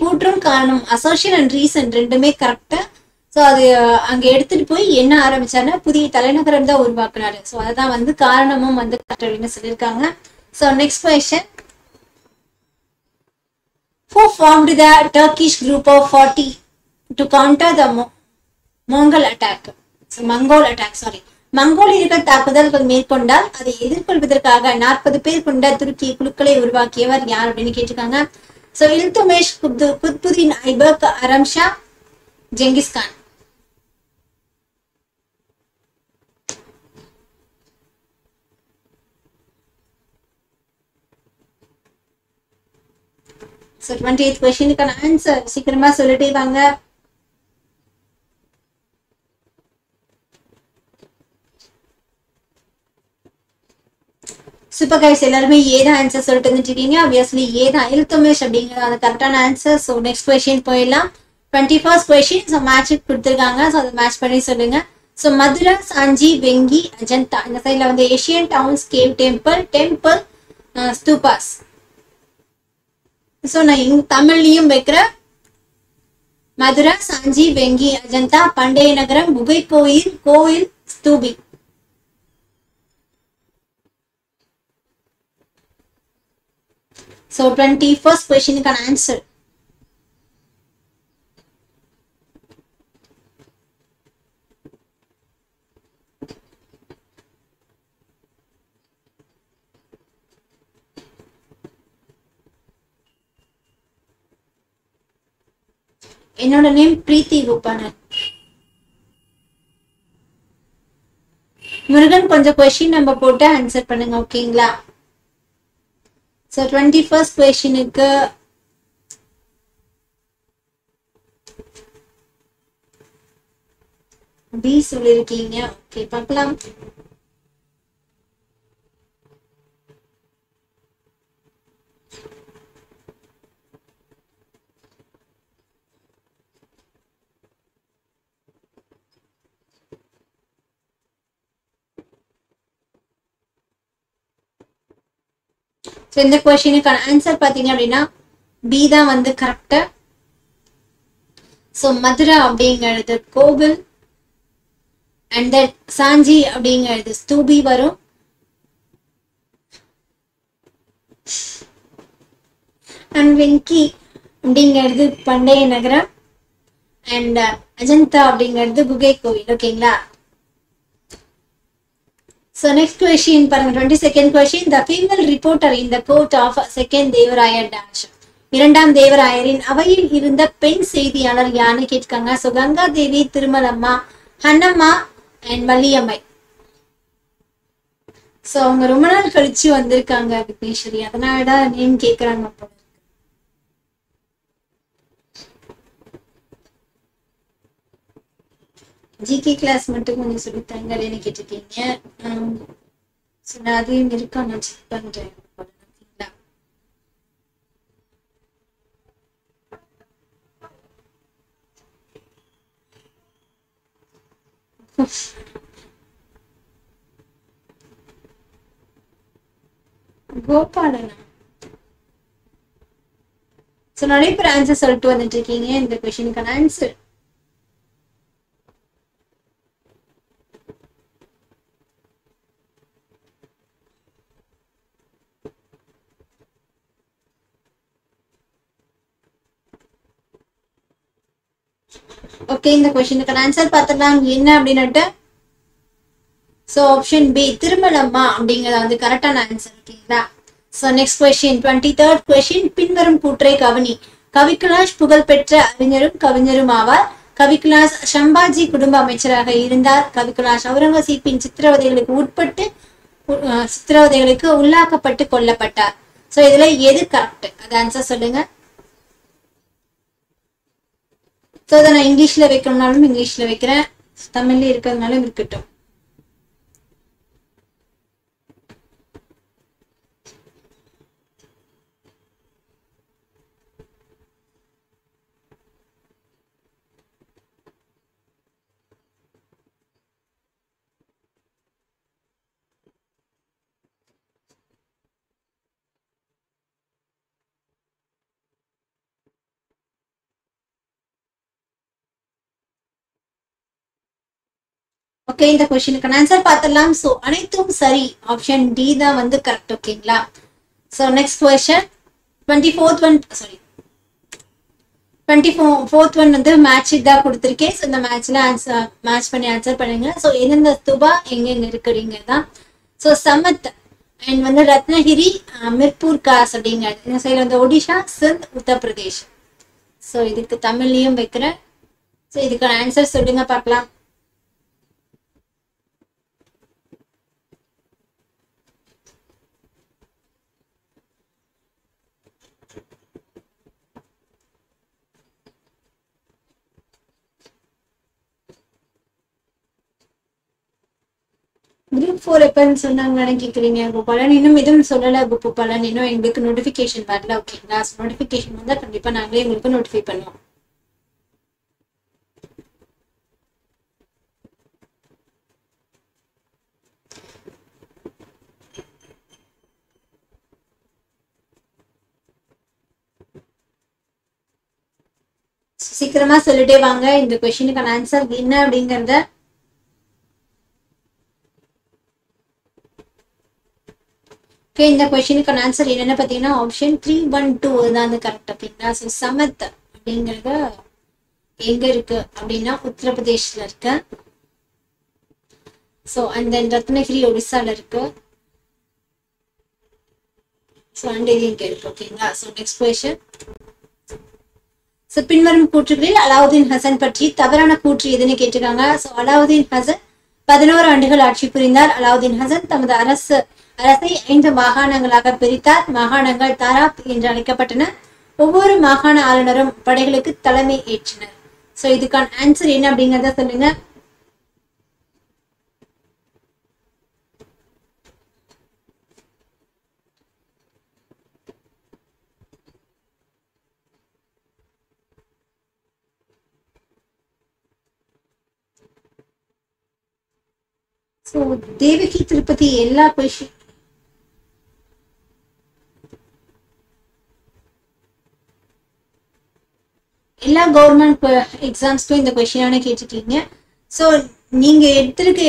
Speaker 1: கூற்றும் காரணம் அசோசியல் அண்ட் ரீசன் ரெண்டுமே கரெக்டா ஸோ அது அங்கே அங்க எடுத்துட்டு போய் என்ன ஆரம்பிச்சாருன்னா புதிய தலைநகரம் தான் உருவாக்குனாரு. ஸோ அதுதான் வந்து காரணமும் வந்து கரெக்ட் அப்படின்னு சொல்லியிருக்காங்க. So next question Who formed the Turkish group of 40 to counter the மோ Mongol attack Mongol attack sorry மங்கோலியர்கள் தாக்குதல்கள் மேற்கொண்டால் அதை எதிர்கொள்வதற்காக நாற்பது பேர் கொண்ட துருக்கிய குழுக்களை உருவாக்கியவர் யார் அப்படின்னு கேட்டிருக்காங்க. So Iltutmish குப்து Qutubuddin Aibak Aramshah Genghis Khan so twenty eighth கொஸ்டினுக்கான answer சீக்கிரமா சொல்லிட்டே வாங்க. சூப்பர் கைஸ் எல்லாருமே ஏ தான் ஆன்சர் சொல்லிட்டு வந்துட்டு இருக்கீங்க ஆப்வியஸ்லி ஏ தான் இல்துமேஷ் அப்படிங்கிறது அந்த கரெக்டான ஆன்சர் ஸோ நெக்ஸ்ட் கொஸ்டின் போயிடலாம். Twenty first question so match கொடுத்துருக்காங்க. ஸோ அதை மேட்ச் பண்ணி சொல்லுங்க. ஸோ மதுரா சாஞ்சி வெங்கி அஜந்தா இந்த சைடில் வந்து Asian towns cave temple temple stupas so நான் இங் தமிழ்லையும் வைக்கிறேன். மதுரா சாஞ்சி வெங்கி அஜந்தா பண்டைய நகரம் குகை கோயில் கோயில் ஸ்தூபி ஸோ டுவெண்ட்டி ஃபர்ஸ்ட் கொஸ்டினுக்கான ஆன்சர் என்னோட நேம் பிரீத்தி கோபாலன் முருகன் கொஞ்சம் கொஸ்டின் நம்ம போட்டு ஆன்சர் பண்ணுங்க ஓகேங்களா ஸோ டுவெண்ட்டி ஃபர்ஸ்ட் கொஷினுக்கு பி சொல்லியிருக்கீங்க ஓகே பார்க்கலாம். ஸோ இந்த கொஸ்டினுக்கான ஆன்சர் பார்த்தீங்க அப்படின்னா பி தான் வந்து கரெக்டாக ஸோ மதுரா அப்படிங்கிறது கோகுல் அண்ட் தென் சாஞ்சி அப்படிங்கிறது ஸ்தூபி வரும். அண்ட் வெங்கி அப்படிங்கிறது பண்டைய நகரம். அண்ட் அஜந்தா அப்படிங்கிறது குகை கோவில். ஓகேங்களா So நெக்ஸ்ட் கொஷின் பாருங்க twenty second the the reporter reporter the court court of second Devarayar இரண்டாம் தேவராயரின் அவையில் இருந்த பெண் செய்தியாளர் யாருன்னு கேட்காங்க. So Ganga Devi Tirumalamma Hannamma and Malliyammai. So அவங்க ரொம்ப நாள் கழிச்சு வந்திருக்காங்க விக்னேஸ்வரி. அதனால தான் நேம் கேட்குறாங்க அப்போ ஜிகே கிளாஸ் மட்டும் கொஞ்சம் சொல்லித்தாங்க அப்படின்னு கேட்டிருக்கீங்க. ஸோ நான் அதையும் இருக்கா [laughs] நான் செக் பண்ணுறேன் கோபாலனா? ஸோ நிறைய பேர் ஆன்சர் சொல்லிட்டு வந்துட்டு இருக்கீங்க. இந்த கொஷனுக்கான ஆன்சர் ஓகே இந்த கொஸ்டினுக்கான ஆன்சர் பார்த்துடலாம். என்ன அப்படின்னுட்டு? ஸோ ஆப்ஷன் பி திருமலம்மா அப்படிங்கிறது வந்து கரெக்டான ஆன்சர் ஓகேங்களா so next question twenty third question பின்வரும் கூற்றை கவனி. கவிகுலாஷ் புகழ்பெற்ற அறிஞரும் கவிஞரும் ஆவார். கவிகுலாஷ் சம்பாஜி குடும்ப அமைச்சராக இருந்தார். கவிகுலாஷ் அவுரங்கசீப்பின் சித்திரவதைகளுக்கு உட்பட்டு சித்திரவதைகளுக்கு உள்ளாக்கப்பட்டு கொல்லப்பட்டார். ஸோ இதுல எது கரெக்ட் அது ஆன்சர் சொல்லுங்க. ஸோ அதை நான் இங்கிலீஷ்ல வைக்கணும்னாலும் இங்கிலீஷ்ல வைக்கிறேன். தமிழ்ல இருக்கிறதுனாலும் இருக்கட்டும். ஓகே இந்த கொஸ்டினுக்கான ஆன்சர் பார்த்துடலாம். ஸோ அனைத்தும் சரி. ஆப்ஷன் டி தான் வந்து கரெக்ட் ஓகேங்களா so next question twenty fourth one sorry twenty four fourth one வந்து மேட்ச் இதாக கொடுத்துருக்கேன். ஸோ இந்த மேட்ச்ல ஆன்சர் மேட்ச் பண்ணி ஆன்சர் பண்ணுங்க. ஸோ எந்தெந்த துபா எங்கெங்க இருக்குறீங்க தான் ஸோ சமத் அண்ட் வந்து ரத்னகிரி மிர்பூர் காஸ் அப்படிங்கிறது இந்த சைடு வந்து ஒடிஷா சிந்த் உத்தரப்பிரதேஷ் ஸோ இதுக்கு தமிழ்லையும் வைக்கிறேன். ஸோ இதுக்கான ஆன்சர் சொல்லுங்க பார்க்கலாம். குரூப் ஃபோர் எப்பன்னு சொன்னாங்கன்னு கேட்குறீங்க கோபாலன் இன்னும் எதுவும் சொல்லலை கோபாலன் இன்னும் எங்களுக்கு நோட்டிஃபிகேஷன் வரல ஓகேங்களா நோட்டிஃபிகேஷன் வந்தால் கண்டிப்பாக நாங்களே உங்களுக்கு நோட்டிஃபை பண்ணுவோம். சீக்கிரமா சொல்லிட்டே வாங்க. இந்த கொஸ்டினுக்கான ஆன்சர் என்ன அப்படிங்கறத ஓகே இந்த கொஷினுக்கான ஆன்சர் என்னன்னு பார்த்தீங்கன்னா ஆப்ஷன் த்ரீ ஒன் டூ தான் வந்து கரெக்ட் அப்படிங்களா ஸோ சமத் அப்படிங்கிறது எங்க இருக்கு? அப்படின்னா உத்தரப்பிரதேஷ்ல இருக்கு. ஸோ அண்ட் தென் ரத்னகிரி ஒடிசால இருக்கு. ஸோ அண்ட் இது இங்கே இருக்கு ஓகேங்களா ஸோ நெக்ஸ்ட் கொஷின் ஸோ பின்வரும் கூற்றுகளில் அலாவுதீன் ஹசன் பற்றி தவறான கூற்று எதுன்னு கேட்டிருக்காங்க. ஸோ அலாவுதீன் ஹசன் பதினோரு ஆண்டுகள் ஆட்சி புரிந்தார். அலாவுதீன் ஹசன் தமது அரசு அரசை ஐந்து மாகாணங்களாக பிரித்தார். மாகாணங்கள் தாராப் என்று அழைக்கப்பட்டன. ஒவ்வொரு மாகாண ஆளுநரும் படைகளுக்கு தலைமை ஏற்றினர். சோ இதுக்கான ஆன்சர் என்ன அப்படிங்கறத சொல்லுங்க. ஸோ தேவகி திருப்பதி எல்லா கொஷின் எல்லா கவர்மெண்ட் எக்ஸாம்ஸ்க்கும் இந்த கொஷினான கேட்டிருக்கீங்க ஸோ நீங்கள் எடுத்திருக்க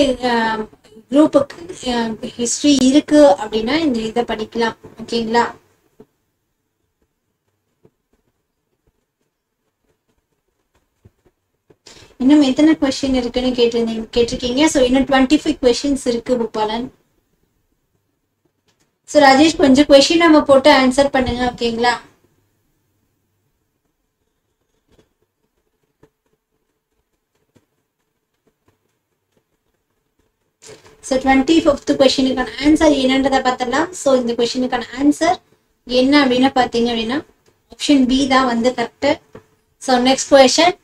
Speaker 1: குரூப்புக்கு ஹிஸ்ட்ரி இருக்கு அப்படின்னா இந்த இதை படிக்கலாம். ஓகேங்களா இன்னும் எத்தனை கொஸ்டின் இருக்குன்னு கேட்டிருந்தீங்க கேட்டிருக்கீங்க? ஸோ இன்னும் டுவெண்ட்டி ஃபைவ் கொஸ்டின்ஸ் இருக்கு பூபாலன் ஸோ ராஜேஷ் கொஞ்சம் கொஷின் நம்ம போட்டு ஆன்சர் பண்ணுங்க ஓகேங்களா ஸோ டுவெண்ட்டி ஃபிஃப்த் கொஷினுக்கான ஆன்சர் என்னன்றதை பார்த்தலாம் ஸோ இந்த கொஸ்டினுக்கான ஆன்சர் என்ன அப்படின்னு பார்த்தீங்க அப்படின்னா ஆப்ஷன் பி தான் வந்து correct so next question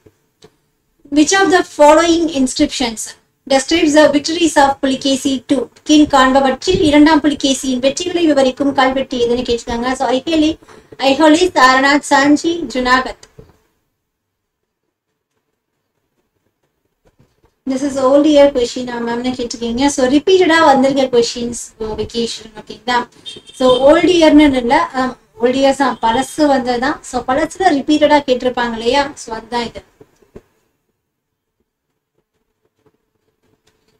Speaker 1: which of the following inscriptions describes the victories of Pulakeshi two கீழ் காண்பவற்றில் இரண்டாம் புலிகேசியின் வெற்றிகளை விவரிக்கும் கல்வெட்டு எதுன்னு கேட்டிருக்காங்க. So Aihole Aihole Sarnath Sanchi Junagadh this is old year question மேம்னு கேட்டிருக்கீங்க ஸோ ரிப்பீட்டடாக வந்திருக்க கொஷின்ஸ் வெக்கேஷன் ஓகேங்களா ஸோ ஓல்டு இயர்னு இல்லை ஓல்டு இயர்ஸ் தான் பழசு வந்தது தான் ஸோ பழசுல ரிப்பீட்டடாக கேட்டிருப்பாங்க இல்லையா? ஸோ அதுதான் இது.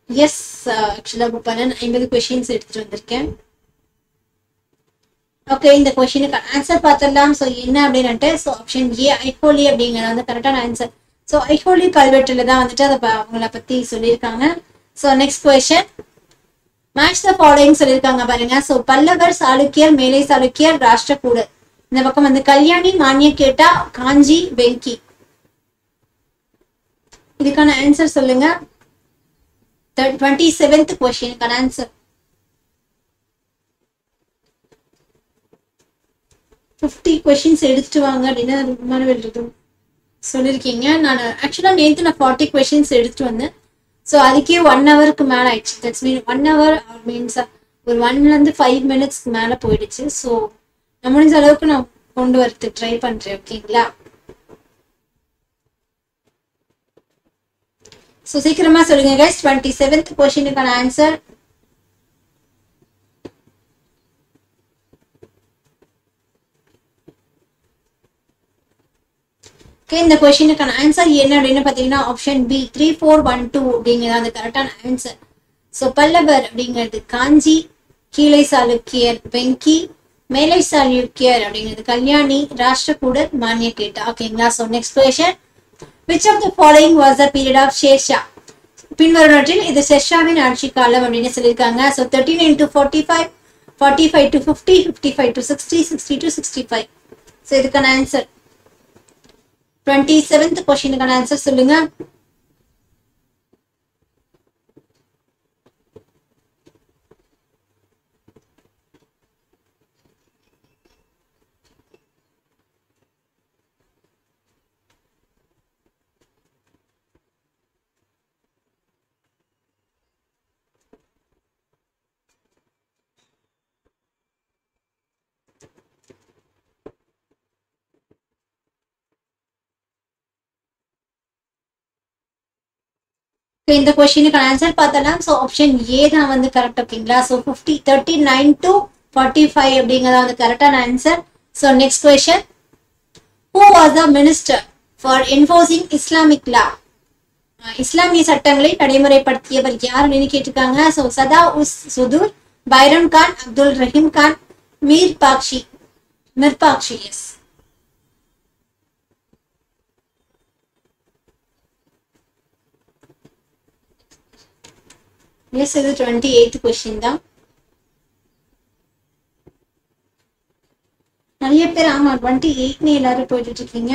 Speaker 1: எஸ் ஆக்சுவலாக பூபாலன் ஐம்பது கொஷின்ஸ் எடுத்துட்டு வந்திருக்கேன். ஓகே இந்த கொஷினுக்கு ஆன்சர் பார்த்துடலாம். ஸோ என்ன அப்படின்னுட்டு ஸோ ஆப்ஷன் ஏ ஐஹோலி அப்படிங்கிறது வந்து கரெக்டான ஆன்சர் ஸோ ஐஹோலி கல்வெட்டுல தான் வந்துட்டு அதை அவங்கள பத்தி சொல்லியிருக்காங்க. So next question match the following சொல்லியிருக்காங்க பாருங்க. ஸோ பல்லவர் சாளுக்கியர் மேலை சாளுக்கியர் ராஷ்டிரகூடர் இந்த பக்கம் வந்து கல்யாணி மானியக்கேட்டா காஞ்சி வெங்கி. இதுக்கான ஆன்சர் சொல்லுங்க. டுவெண்ட்டி செவன்த் கொஸ்டினுக்கான ஆன்சர் ஃபிஃப்டி கொஷின்ஸ் எடுத்துட்டு வாங்க அப்படின்னு ரொம்ப இருக்கும் சொல்லியிருக்கீங்க நான் ஆக்சுவலாக நேற்று நான் ஃபார்ட்டி கொஷின்ஸ் எடுத்துட்டு வந்தேன். ஸோ அதுக்கே ஒன் ஹவருக்கு மேலே ஆயிடுச்சு. That's mean one hour means ஒரு ஒன்லேருந்து ஃபைவ் மினிட்ஸ்க்கு மேலே போயிடுச்சு. ஸோ நான் முடிஞ்ச அளவுக்கு நான் கொண்டு வரது ட்ரை பண்ணுறேன் ஓகேங்களா? ஸோ சீக்கிரமா சொல்லுங்க கைஸ் டுவெண்ட்டி செவன்த் கொஷினுக்கான ஆன்சர் ஓகே இந்த கொஸ்டினுக்கான ஆன்சர் என்ன அப்படின்னு பார்த்தீங்கன்னா option B three four one two அப்படிங்கிறது அந்த கரெக்டான ஆன்சர் ஸோ பல்லவர் அப்படிங்கிறது காஞ்சி கீழை சாளுக்கியர் வெங்கி மேலை சாளுக்கியர் அப்படிங்கிறது கல்யாணி ராஷ்டிரகூடர் மானியக்கேட்டா. ஓகேங்களா so next question which of the following was the period of ஷேஷா பின்வருவற்றில் இது ஷெஷாவின் ஆட்சி காலம் அப்படின்னு சொல்லியிருக்காங்க. So thirteen into forty five forty five to fifty fifty five to sixty sixty to sixty five so இதுக்கான ஆன்சர் டுவெண்ட்டி செவன்த் கொஸ்டினுக்கான answer சொல்லுங்க. ஸோ இந்த கொஷினுக்கான ஆன்சர் பார்த்தலாம் ஸோ ஆப்ஷன் ஏ தான் வந்து கரெக்ட் ஓகேங்களா so fifty thirty nine to forty five அப்படிங்கிறத வந்து கரெக்டான answer so next question who was the minister for enforcing Islamic law இஸ்லாமிய சட்டங்களை நடைமுறைப்படுத்தியவர் யார் அப்படின்னு கேட்டிருக்காங்க so Sadr us Sudur Bairam Khan Abdul Rahim Khan Mir Bakshi Mirbakshi yes miss இது டுவெண்ட்டி எயித் கொஷின் தான். நிறைய பேர் ஆமா டுவெண்ட்டி எயிட்னு எல்லாரும் போயிட்டு இருக்கீங்க.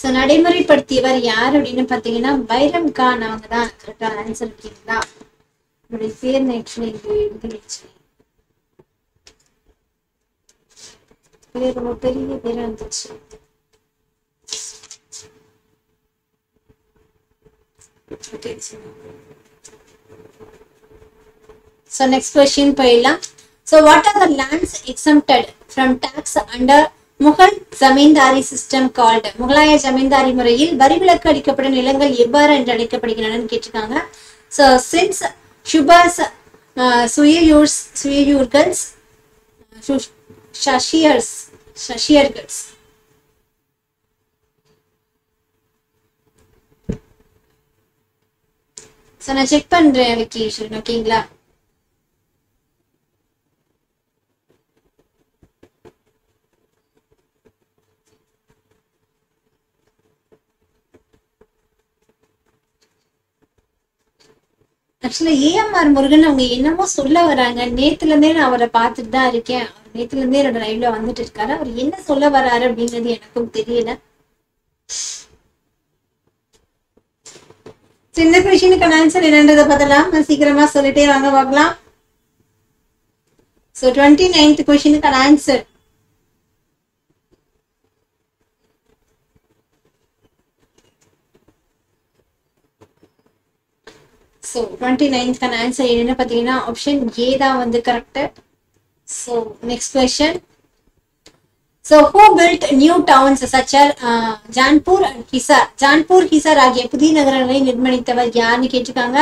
Speaker 1: ஸோ நடைமுறைப்படுத்தியவர் யார் அப்படின்னு பார்த்தீங்கன்னா பைரம் கான் அவங்க தான். கரெக்டாக ஆன்சர் இருக்கீங்களா என்னுடைய பேர் ஆக்சுவலி இங்கே எழுதிடுச்சு பேர் ரொம்ப பெரிய பேரா இருந்துச்சு. ஸோ நெக்ஸ்ட் கொஸ்டின் போயிடலாம். So what are the lands exempted from tax under Mughal zamindari system called முகலாய ஜமீன்தாரி முறையில் வரி விலக்கு அளிக்கப்பட்ட நிலங்கள் எவ்வாறு என்று அழைக்கப்படுகின்றன கேட்டிருக்காங்க. ஸோ சின்ஸ் சுபாஸ் சுயயூர்ஸ் சுயயூர்கள்ஸ் ஷஷியர்ஸ் ஷஷியர்கள்ஸ் ஸோ நான் செக் பண்றேன் விக்கி ஓகேங்களா ஆக்சுவலா ஏஎம்ஆர் முருகன் அவங்க என்னமோ சொல்ல வராங்க. நேத்துல இருந்தே நான் அவரை பார்த்துட்டு தான் இருக்கேன். நேத்துல இருந்தே என்னோட லைவ்ல வந்துட்டு இருக்காரு. அவர் என்ன சொல்ல வராரு அப்படிங்கிறது எனக்கும் தெரியல. சின்ன இந்த கொஷினுக்கான ஆன்சர் என்னன்றதை பார்த்தலாம் சீக்கிரமா சொல்லிட்டே வாங்க பார்க்கலாம். ஸோ டுவெண்ட்டி நைன்த் கொஷினுக்கான ஆன்சர் ஸோ டுவெண்ட்டி நைன்த்க்கான ஆன்சர் என்னென்னு பார்த்தீங்கன்னா ஆப்ஷன் ஏ தான் வந்து correct so next question so who built new towns சச்சர் Jaunpur and Hisar Jaunpur Hisar ஆகிய புதிய நகரங்களை நிர்மணித்தவர் யாருன்னு கேட்டிருக்காங்க?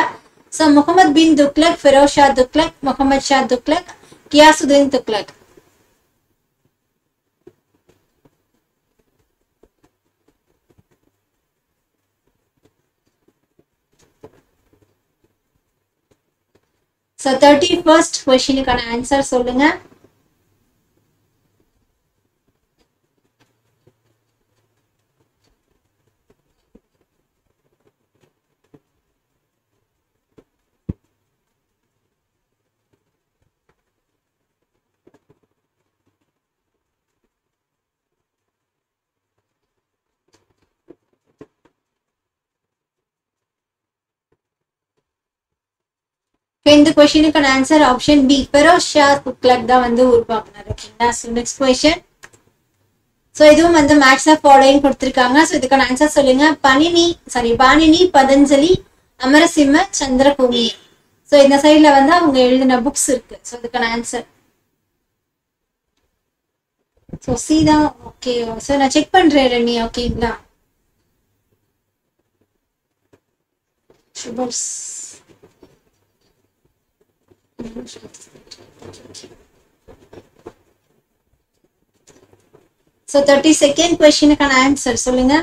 Speaker 1: So Muhammad bin Tughlaq Feroz Tughlaq Muhammad Shah Tughlaq Ghiyasuddin Tughlaq so thirty first கொஷினுக்கான answer சொல்லுங்க. இந்த கொஸ்டினுக்கான answer option B Feroz Shah Tughlaq தான் வந்து உருவாக்குனாரு. ஓகேங்களா ஸோ நெக்ஸ்ட் கொஸ்டின் ஸோ இதுவும் வந்து மேட்ச் ஆஃப் ஃபாலோயிங் கொடுத்துருக்காங்க. ஸோ இதுக்கான ஆன்சர் சொல்லுங்க. பனினி சாரி பானினி பதஞ்சலி அமரசிம்ம சந்திரபூமி ஸோ இந்த சைடில் வந்து அவங்க எழுதின புக்ஸ் இருக்கு. ஸோ இதுக்கான ஆன்சர் ஸோ சி தான் ஓகே ஸோ நான் செக் பண்ணுறேன் ரெனி ஓகேங்களா சுபர்ஸ் ஸோ தேர்ட்டி செகண்ட் கொஸ்டினுக்கான ஆன்சர் சொல்லுங்க.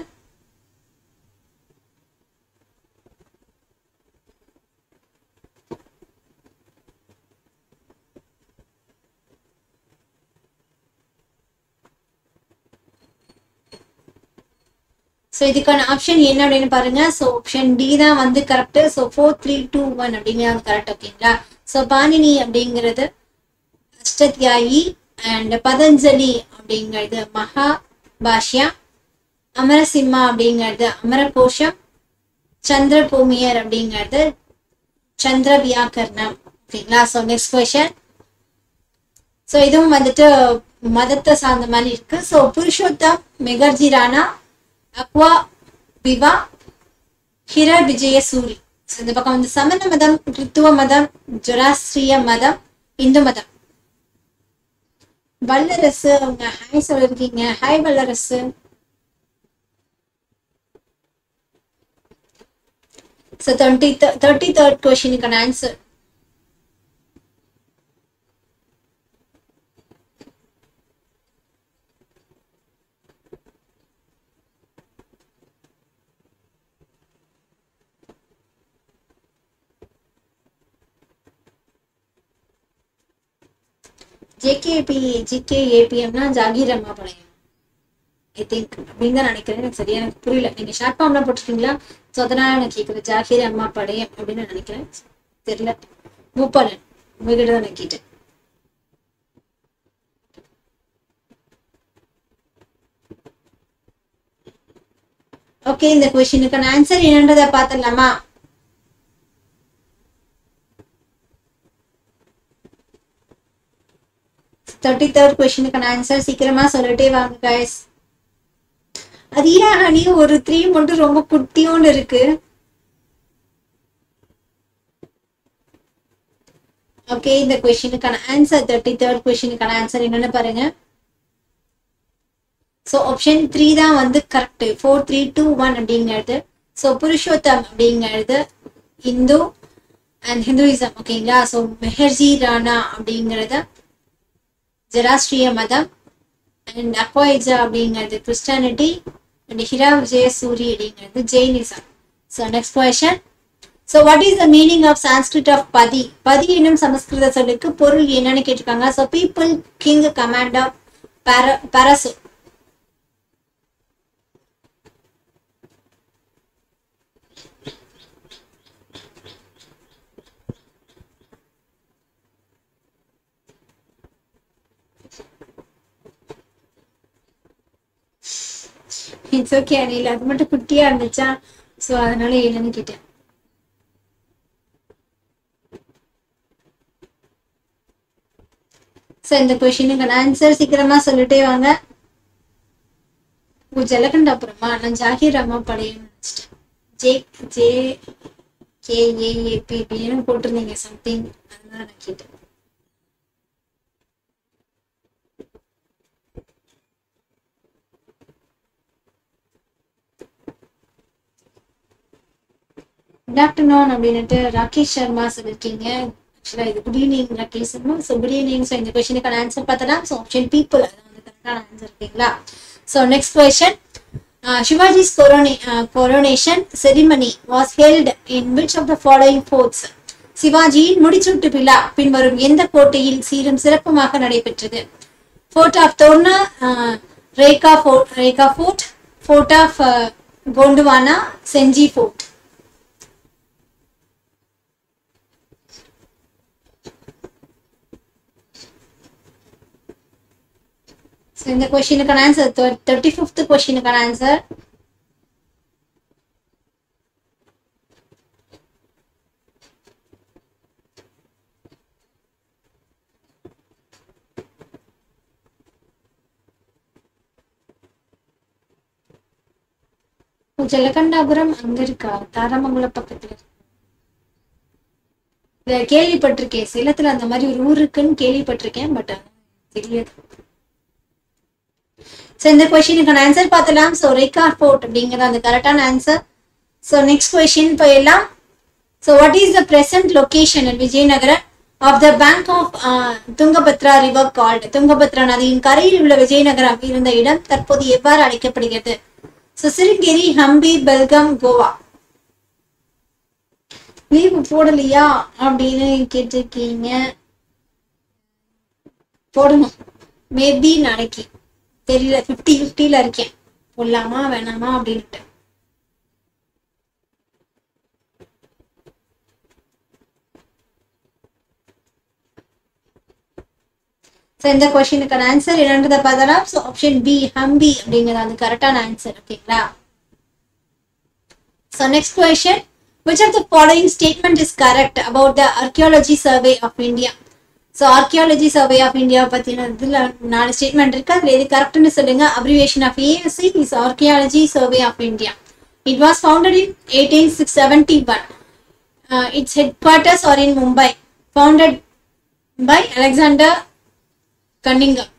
Speaker 1: ஸோ இதுக்கான ஆப்ஷன் என்ன அப்படின்னு பாருங்க. ஸோ ஆப்ஷன் டி தான் வந்து correct so four three two one அப்படிங்கிறது கரெக்ட் ஓகேங்களா? ஸோ பாணினி அப்படிங்கிறது அஷ்டத்யாயி அண்ட் பதஞ்சலி அப்படிங்கிறது மகா பாஷ்யா அமரசிம்மா அப்படிங்கிறது அமரகோஷம். சந்திரபூமியர் அப்படிங்கிறது சந்திர வியாக்கரணம் ஓகேங்களா? ஸோ நெக்ஸ்ட் கொஷன் ஸோ இதுவும் வந்துட்டு மதத்தை சார்ந்த மாதிரி இருக்கு. ஸோ புருஷோத்தம் மெகர்ஜி ராணா அக்வா விவா ஹிர விஜய சூரி. ஸோ இந்த பக்கம் வந்து சமண மதம் கிறித்துவ மதம் ஜொராஸ்ட்ரிய மதம் இந்து மதம். வல்லரசு அவங்க ஹாய் சொல்லிருக்கீங்க. Hi Vallarasu. So thirty thirty third கொஷினுக்கான answer JKP GK ஏபிஎம்னா ஜாகீர் அம்மா பழையம் ஐ திங்க் அப்படின்னு தான் நினைக்கிறேன். எனக்கு சரியா எனக்கு புரியல. நீங்க ஷார்ட் ஃபார்ம்லாம் போட்டிருக்கீங்களா? ஸோ அதனால எனக்கு கேட்குறது ஜாகீர் அம்மா பழையம் அப்படின்னு நான் நினைக்கிறேன். தெரியல. மூப்பாளன். உங்ககிட்ட தான் நான் கேட்டேன். ஓகே இந்த கொஸ்டினுக்கான ஆன்சர் என்னன்றதை பார்த்துடலாமா? தேர்ட்டி தேர்ட் கொஸ்டினுக்கான ஆன்சர் சீக்கிரமா சொல்லிட்டே வாங்க கைஸ் அது ஏன் ஒரு த்ரீ மட்டும் ரொம்ப குட்டியோன்னு இருக்கு. ஓகே இந்த கொஸ்டினுக்கான ஆன்சர் தேர்ட்டி தேர்ட் கொஸ்டினுக்கான ஆன்சர் என்னன்னு பாருங்க. ஸோ ஆப்ஷன் த்ரீ தான் வந்து correct four three two one அப்படிங்கிறது. ஸோ புருஷோத்தம் அப்படிங்கிறது இந்து அண்ட் ஹிந்துயிசம் ஓகேங்களா ஸோ மெஹர்ஜி ராணா அப்படிங்கிறது ஜெராஸ்ட்ரிய மதம் அண்ட் அக்வாய்ஜா அப்படிங்கிறது கிறிஸ்டானிட்டி அண்ட் ஹிரா விஜய சூரி அப்படிங்கிறது Jainism so next question so what is the meaning of Sanskrit of pati பதி என்னும் சமஸ்கிருத சொல்லுக்கு பொருள் என்னன்னு கேட்டிருக்காங்க. So people king command of பர பரசு இட்ஸ் ஓகே அனில் அது மட்டும் குட்டியா இருந்துச்சா? ஸோ அதனால என்னன்னு கேட்டேன். ஸோ இந்த கொஷினுக்கு ஆன்சர் சீக்கிரமா சொல்லிட்டே வாங்க. ஓ ஜலகண்ட அப்புறமா நான் ஜாகிர் அம்மா படையும் ஜே ஜே கே ஏஏபி அப்படின்னு போட்டிருந்தீங்க சம்திங் அதனால நான் கேட்டேன். குட் ஆஃப்டர்நூன் அப்படின்னுட்டு ராகேஷ் சர்மா சொல்லியிருக்கீங்க ஆக்சுவலா இது good evening Rakesh Sharma so good evening so இந்த கொஸ்டினுக்கான ஆன்சர் பார்த்தனா ஸோ ஆப்ஷன் பீப்புள் அது வந்து கரெக்டான ஆன்சர் இருக்கீங்களா? So next question Shivaji's கொரோனே coronation ceremony was held in which of the following forts சிவாஜியின் முடிச்சூட்டு விழா பின்வரும் எந்த கோட்டையில் சீரும் சிறப்புமாக நடைபெற்றது? Fort of Torna Rekha fort Rekha fort fort of Gondwana Senji fort so இந்த கொஸ்டினுக்கான ஆன்சர் தேர்ட்டி ஃபிஃப்த் கொஸ்டினுக்கான ஆன்சர் ஜலகண்டாபுரம் அங்க இருக்கா தாராமங்கலம் பக்கத்துல. கேள்விப்பட்டிருக்கேன். சேலத்துல அந்த மாதிரி ஒரு ஊர் இருக்குன்னு கேள்விப்பட்டிருக்கேன் பட் தெரியாது. ஸோ இந்த கொஸ்டினுக்கான ஆன்சர் பார்த்தலாம் ஸோ ரெக்கார்ட் போர்ட் அப்படிங்கிற அந்த கரெக்டான ஆன்சர் ஸோ நெக்ஸ்ட் கொஸ்டின் போயிடலாம். So what is the present location in Vijayanagaram of the bank of Tungabhadra river called Tungabhadra நதியின் கரையில் உள்ள விஜயநகரம் இருந்த இடம் தற்போது எவ்வாறு அழைக்கப்படுகிறது? ஸோ சிருங்கேரி ஹம்பி பெல்கம் கோவா லீவு போடலையா அப்படின்னு கேட்டிருக்கீங்க. போடணும். மேபி நாளைக்கு. தெரியல ஃபிஃப்டி ஃபிஃப்டியில் இருக்கேன். கொல்லாமா வேணாமா அப்படின்ட்டு ஸோ இந்த கொஷினுக்கான ஆன்சர் என்னன்றதை பார்த்தா ஸோ ஆப்ஷன் பி ஹம்பி அப்படிங்கிறது அது கரெக்டான ஆன்சர் ஓகேங்களா so next question which of the following statement is correct about the archaeology survey of India so archaeology survey of India பற்றின இதில் நாலு ஸ்டேட்மெண்ட் இருக்கு. அதில் எது கரெக்ட்னு சொல்லுங்க. Abbreviation of ASC is archaeology survey of India it was founded in eighteen six seventy one its head quarters are in Mumbai founded by Alexander Cunningham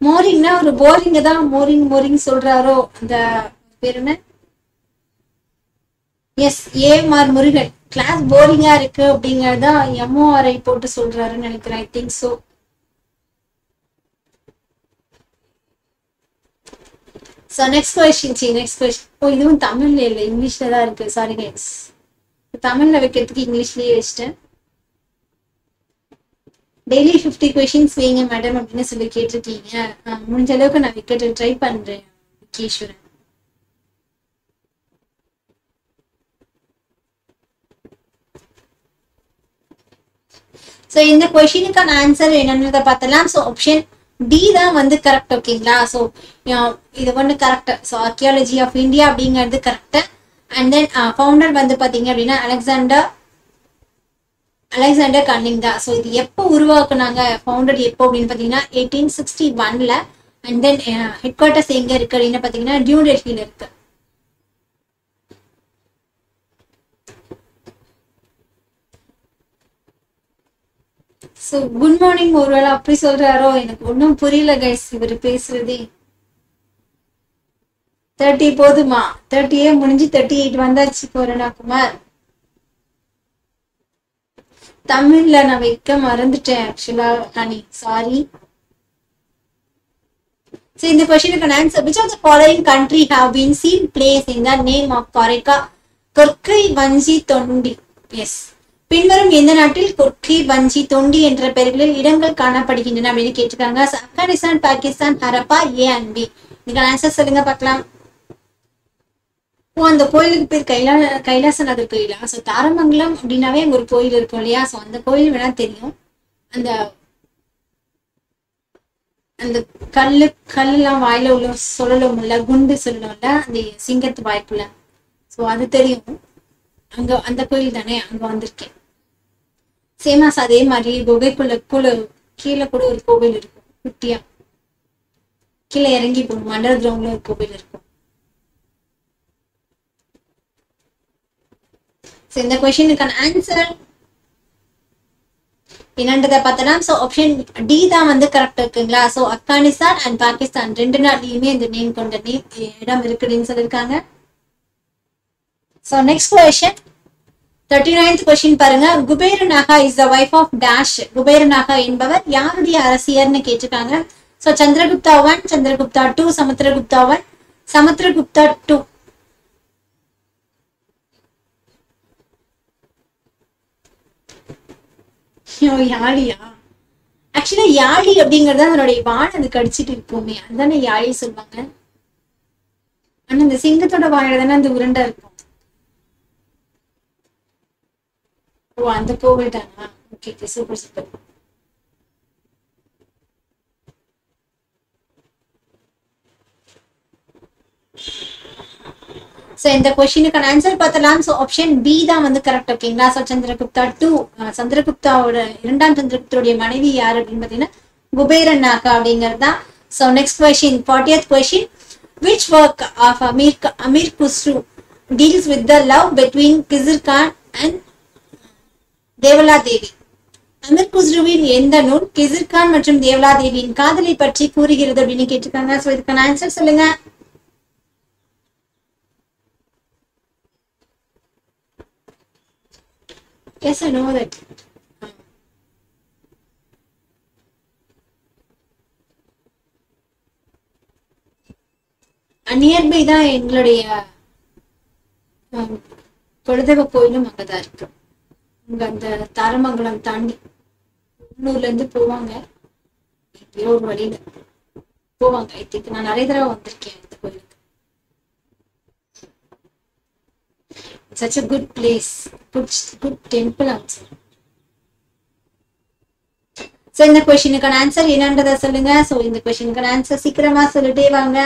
Speaker 1: மோரிங்னா ஒரு போரிங்க தான் மோரிங் மோரிங் சொல்றாரோ? அந்த பேர் என்ன? எஸ் மார் முருகன். கிளாஸ் போரிங்கா இருக்கு அப்படிங்கறத எம்ஓஆர்ஐ போட்டு சொல்றாருன்னு நினைக்கிறேன் I think so so next question C next question ஓ இதுவும் தமிழ்ல இல்லை இங்கிலீஷ்ல தான் இருக்கு. சாரி கைஸ் தமிழ்ல வைக்கிறதுக்கு இங்கிலீஷ்லயே வச்சிட்டேன். டெய்லி ஃபிஃப்டி கொஷின்ஸ் வைங்க மேடம் அப்படின்னு சொல்லி கேட்டிருக்கீங்க. முடிஞ்ச அளவுக்கு நான் வைக்கிறது ட்ரை பண்றேன் விக்கேஸ்வரன் ஸோ இந்த கொஷினுக்கான ஆன்சர் என்னன்னு பார்த்தலாம் ஸோ ஆப்ஷன் டி தான் வந்து கரெக்ட் ஓகேங்களா ஸோ இது வந்து correct so archaeology of India அப்படிங்கிறது கரெக்ட் அண்ட் தென் ஃபவுண்டர் வந்து பார்த்தீங்க அப்படின்னா அலெக்சாண்டர் அலெக்சாண்டர் கன்னிங் தான். ஸோ இது எப்போ உருவாக்குனாங்க? ஃபவுண்டர் எப்போ அப்படின்னு பார்த்தீங்கன்னா எயிட்டீன் சிக்ஸ்டி ஒன்ல அண்ட் தென் ஹெட் குவார்ட்டர்ஸ் எங்கே இருக்கு அப்படின்னு பார்த்தீங்கன்னா நியூ டெல்லியில் இருக்குது ஸோ குட் மார்னிங் ஒருவேளை அப்படி சொல்றாரோ? எனக்கு ஒன்றும் புரியல கைஸ் இவர் பேசுறதே. தேர்ட்டி போதுமா? தேர்ட்டியே முடிஞ்சு தேர்ட்டி எயிட் வந்தாச்சு கொரோனா குமார். தமிழ்ல நான் வைக்க மறந்துட்டேன் ஆக்சுவலா ஹனி சாரி So இந்த கொஸ்டினுக்கு answer which of the following country have been seen place in the name of கொரைக்கா கொர்க்கை வஞ்சி தொண்டி எஸ் பின்வரும் எந்த நாட்டில் குர்கி வஞ்சி தொண்டி என்ற பெயர்களில் இடங்கள் காணப்படுகின்றன அப்படின்னு கேட்டிருக்காங்க. Afghanistan Pakistan Harappa A and B. இதுக்கு ஆன்சர் சொல்லுங்க பார்க்கலாம். ஓ அந்த கோயிலுக்கு பேர் கைலா கைலாசநாதர் கோயிலா? ஸோ தாரமங்கலம் அப்படின்னாவே அங்க ஒரு கோயில் இருக்கும் இல்லையா? ஸோ அந்த கோயில் வேணா தெரியும். அந்த அந்த கல்லு கல்லெல்லாம் வாயில உள்ள சொல்லலும் குண்டு சொல்லணும்ல அந்த சிங்கத்து வாய்ப்புல ஸோ அது தெரியும். அங்க அந்த கோயில் தானே அங்க வந்திருக்கேன். சேமாஸ் அதே மாதிரி குகைக்குள்ள கூட கீழே கூட ஒரு கோவில் இருக்கும் குட்டியா. கீழே இறங்கி போகணும் அண்டர் கிரவுண்ட்ல ஒரு கோவில் இருக்கும். இந்த கொஸ்டினுக்கான ஆன்சர் என்னன்றதை பார்த்தோம்னா ஸோ ஆப்ஷன் டி தான் வந்து கரெக்ட் இருக்குங்களா? ஸோ ஆப்கானிஸ்தான் அண்ட் பாகிஸ்தான் ரெண்டு நாட்லையுமே இந்த நேம் கொண்ட நேம் இடம் இருக்குதுன்னு சொல்லியிருக்காங்க. So next question thirty ninth question பாருங்க. Kubera Naga is the wife of dash Kubera Naga என்பவர் யாருடைய அரசியர்னு கேட்டிருக்காங்க? So Chandragupta one Chandragupta two Samudragupta one Samudragupta two யாழியா? ஆக்சுவலா யாழி அப்படிங்கறது அதனுடைய வாழை அது கடிச்சிட்டு இருக்குமே. அதுதானே யாழி சொல்லுவாங்க. ஆனா இந்த சிங்கத்தோட வாழை தானே அந்த உருண்டை இருக்கும். ஓ அந்த கோவில் தானா okay okay super super so இந்த கொஷினுக்கான ஆன்சர் பார்த்தலாம் ஸோ ஆப்ஷன் பி தான் வந்து கரெக்ட் ஓகேங்களா ஸோ சந்திரகுப்தா டூ சந்திரகுப்தாவோட இரண்டாம் சந்திரகுப்தருடைய மனைவி யார் அப்படின்னு பார்த்தீங்கன்னா குபேரன் நாகா அப்படிங்கிறது தான். So next question fortieth question which work of Amir Amir Khusrau deals with the love between Khizr Khan and Devala Devi Amir குஸ்ருவின் எந்த நூல் கிசிர்கான் மற்றும் தேவலா தேவியின் காதலை பற்றி கூறுகிறது அப்படின்னு கேட்டிருக்காங்க. ஸோ இதுக்கான ஆன்சர் சொல்லுங்க. Yes, I know that. Nearby தான் எங்களுடைய குலதெய்வ கோயிலும் அங்கதான் இருக்கு இங்க அந்த தாரமங்கலம் தாண்டி உள்ளூர்ல இருந்து போவாங்க. எப்படியோ ஒரு வழியில போவாங்க. ஐ திங்க் நான் நிறைய தடவை வந்திருக்கேன் இந்த கோயிலுக்கு. Such a good place good good temple also. So இந்த கொஷினுக்கான ஆன்சர் என்னன்றதை சொல்லுங்க. ஸோ இந்த கொஷினுக்கான ஆன்சர் சீக்கிரமா சொல்லிட்டே வாங்க.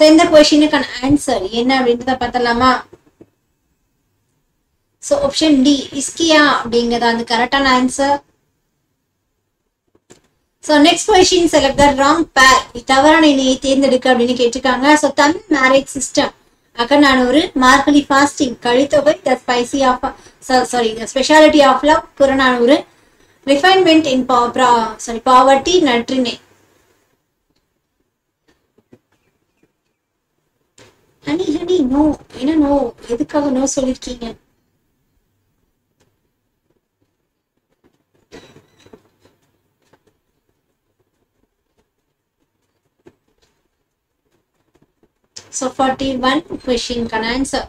Speaker 1: ஸோ இந்த கொஸ்டினுக்கான ஆன்சர் என்ன அப்படின்றத பார்த்தலாமா ஸோ ஆப்ஷன் டி இஸ்கியா அப்படிங்கிறது அந்த கரெக்டான answer so next question select the wrong pair தவறான இணையை தேர்ந்தெடுக்க அப்படின்னு கேட்டிருக்காங்க. So Tamil marriage system Akananuru Margazhi fasting Kalithogai the spicy of sorry the speciality of love Purananuru. Refinement in sorry poverty Natrinai. Honey no? என்ன no? எதுக்காக no சொல்லிருக்கீங்க? So 41 question can answer.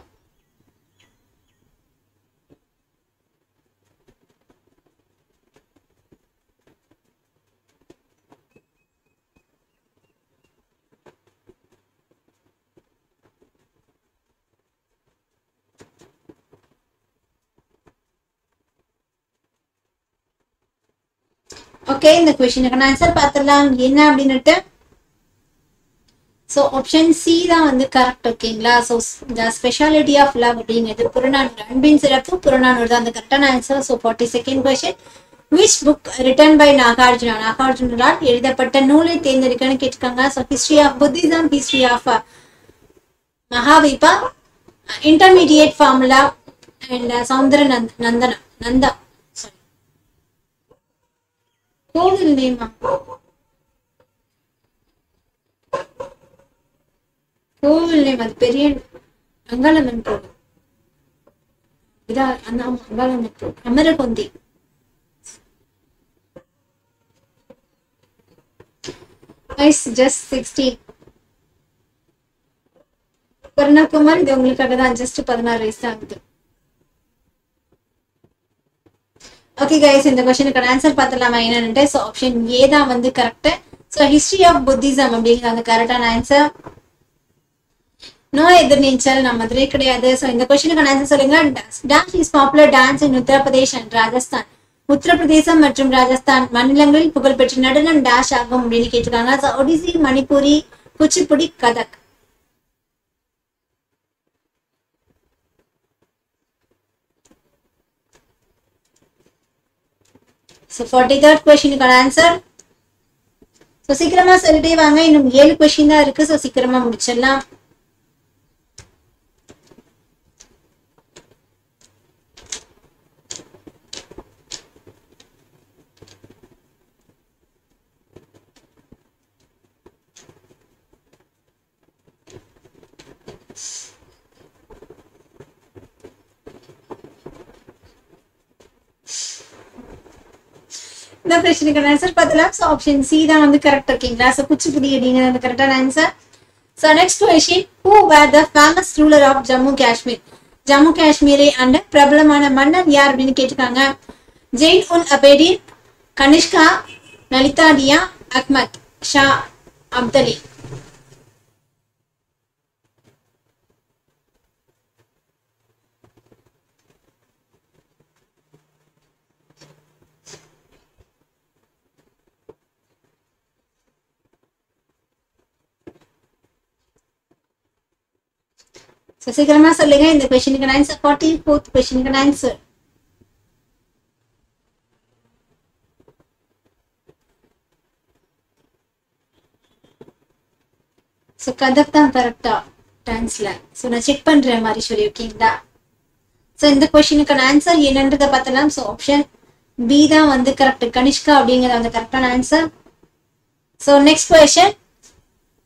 Speaker 1: Okay இந்த கொஸ்டினுக்கான answer பார்த்துடலாம். என்ன அப்படின்னுட்டு? So option C தான் வந்து கரெக்ட் ஓகேங்களா so the speciality of love அப்படிங்கிறது புறநானூறு. அன்பின் சிறப்பு புறநானூறு தான். அந்த கரெக்டான answer so forty second question which book written by Nagarjuna? நாகார்ஜுனரால் எழுதப்பட்ட நூலை தேர்ந்தெடுக்கன்னு கேட்டிருக்காங்க. So history of Buddhism history of மகாவிபா intermediate formula and Soundara Nand நந்தனம் நந்தம் கோவில் நேமா கோவில் நேம் அது பெரிய அங்காளம்மன் கோவில் இதா அந்த அங்காளம்மன் கோவில் ஜஸ்ட் சிக்ஸ்டீன் கருணாகுமார் இது உங்களுக்காக தான் ஜஸ்ட் பதினாறு வயசு ஆகுது. ஓகே கைஸ் இந்த கொஸ்டினுக்கான ஆன்சர் பார்த்துடலாமா? என்னன்ட்டு ஸோ ஆப்ஷன் ஏ தான் வந்து correct so history of Buddhism அப்படிங்கிற அந்த கரெக்டான ஆன்சர் நோ எதிர்நீச்சல் நம்ம மதுரை கிடையாது. ஸோ இந்த கொஸ்டினுக்கான ஆன்சர் சொல்லுங்க. Dance is popular dance in Uttar Pradesh and Rajasthan Uttar Pradesh மற்றும் ராஜஸ்தான் மாநிலங்களில் புகழ்பெற்ற நடனம் டேஷ் ஆகும் அப்படின்னு கேட்டிருக்காங்க. So Odissi Manipuri Kuchipudi Kathak so forty third கொஷினுக்கான answer so சீக்கிரமா சொல்லிட்டே வாங்க. இன்னும் ஏழு கொஸ்டின் தான் இருக்கு. ஸோ சீக்கிரமா முடிச்சிடலாம். இந்த கொஸ்டினுக்கான ஆன்சர் பத்து ஸோ ஆப்ஷன் சி தான் வந்து கரெக்ட் இருக்கீங்களா? ஸோ குச்சிப்புடி அப்படிங்கிறது அந்த கரெக்டான answer so next question who were the famous ruler of Jammu Kashmir Jammu காஷ்மீரை அண்ட் பிரபலமான மன்னர் யார் அப்படின்னு கேட்டிருக்காங்க. ஜெயின் உன் அபேடின் கனிஷ்கா லலிதாடியா அக்மத் ஷா அப்தலி ஸோ சீக்கிரமா சொல்லுங்க இந்த கொஸ்டினுக்கு ஆன்சர் ஃபார்ட்டி ஃபோர்த் கொஸ்டினுக்கு ஆன்சர் ஸோ கதர் தான் கரெக்டா டான்ஸ்ல ஸோ நான் செக் பண்றேன் மாதிரி சொல்லி ஓகேங்களா? ஸோ இந்த கொஸ்டினுக்கான ஆன்சர் என்னன்றதை பார்த்தலாம். ஸோ ஆப்ஷன் பி தான் வந்து கரெக்ட் கனிஷ்கா அப்படிங்கிற அந்த கரெக்டான answer so next question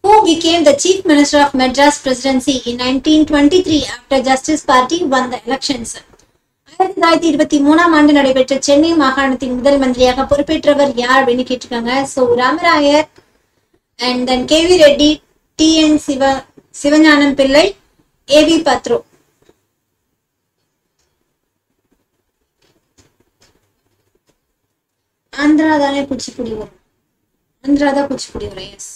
Speaker 1: who became the chief minister of Madras presidency in 1923 after Justice Party won the elections. ஆயிரத்தி தொள்ளாயிரத்தி இருபத்தி மூணாம் ஆண்டு நடைபெற்ற சென்னை மாகாணத்தின் முதல் மந்திரியாக பொறுப்பேற்றவர் யார் அப்படின்னு கேட்டிருக்காங்க so Ramarayar and then K V Reddy T N Siva Sivagnanam Pillai A V Patro Andhra தானே குச்சிப்புடி வரும் ஆந்திரா தான் குச்சிப்புடி வரும் எஸ்